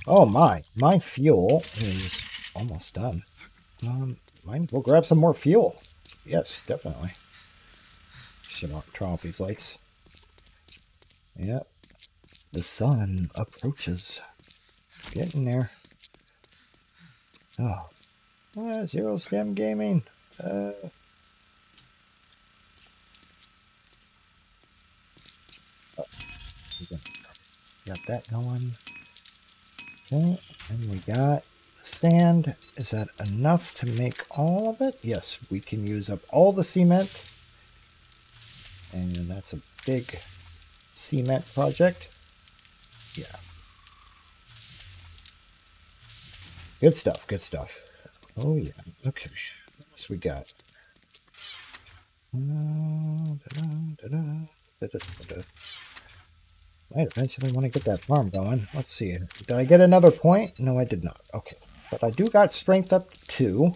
[SPEAKER 1] Oh my, my fuel is almost done. Um, might we'll grab some more fuel. Yes, definitely. Should not turn off these lights. Yep. The sun approaches. Getting there. Oh. Ah, Zero Stem Gaming. Uh, oh. Got that going. Okay, and we got sand. Is that enough to make all of it? Yes, we can use up all the cement. And that's a big cement project. Yeah. Good stuff, good stuff. Oh yeah, okay. What else we got? Uh, da-da, da-da, I eventually want to get that farm going. Let's see. Did I get another point? No, I did not. Okay. But I do got strength up to two.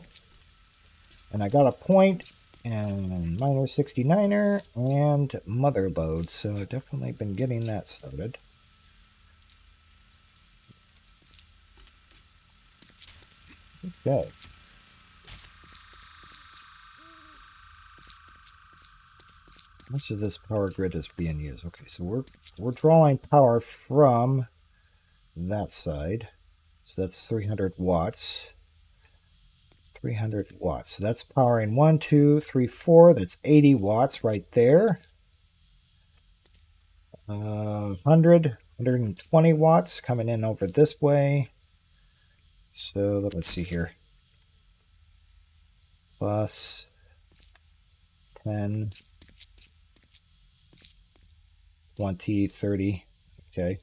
[SPEAKER 1] And I got a point and Miner 69'er and Mother Lode. So definitely been getting that started. Okay. much of this power grid is being used? Okay, so we're we're drawing power from that side. So that's 300 watts. 300 watts. So that's powering one, two, three, four. That's 80 watts right there. Uh, 100, 120 watts coming in over this way. So let's see here. Plus 10, 20, 30. Okay.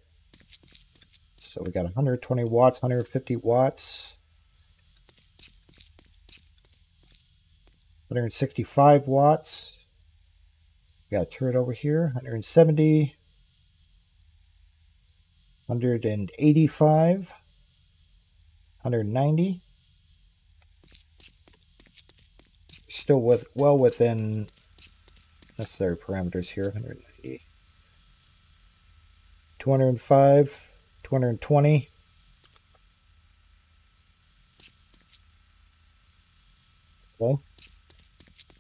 [SPEAKER 1] So we got 120 watts, 150 watts. 165 watts. We got a turret over here, 170. 185. 190. Still with well within necessary parameters here, 190. 205, 220. Okay.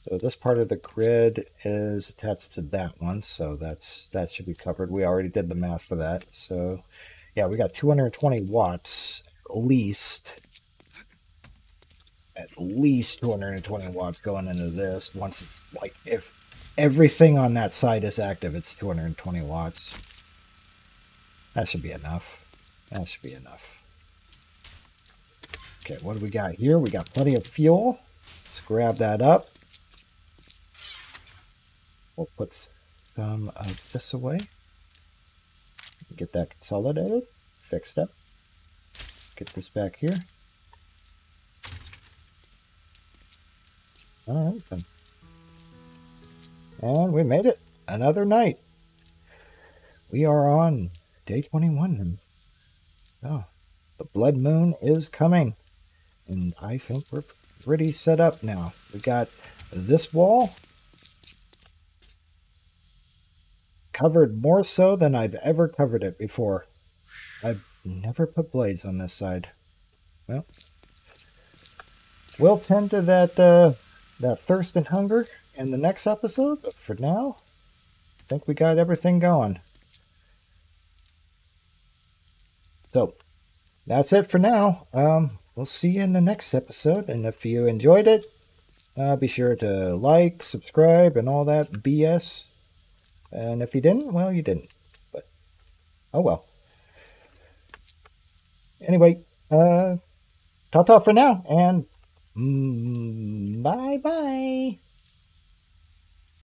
[SPEAKER 1] So this part of the grid is attached to that one, so that's that should be covered. We already did the math for that. So yeah, we got 220 watts at least. At least 220 watts going into this. Once it's like if everything on that side is active, it's 220 watts. That should be enough. That should be enough. Okay, what do we got here? We got plenty of fuel. Let's grab that up. We'll put some of this away. Get that consolidated, fixed up. Get this back here. All right, then. And we made it. Another night. We are on day 21. Oh, the blood moon is coming. And I think we're pretty set up now. We got this wall covered more so than I've ever covered it before. I've never put blades on this side. Well, we'll tend to that uh, that thirst and hunger in the next episode. But for now, I think we got everything going. So that's it for now. Um, we'll see you in the next episode. And if you enjoyed it, uh, be sure to like, subscribe, and all that BS. And if you didn't, well, you didn't. But oh well. Anyway, uh, ta ta for now, and mm, bye bye.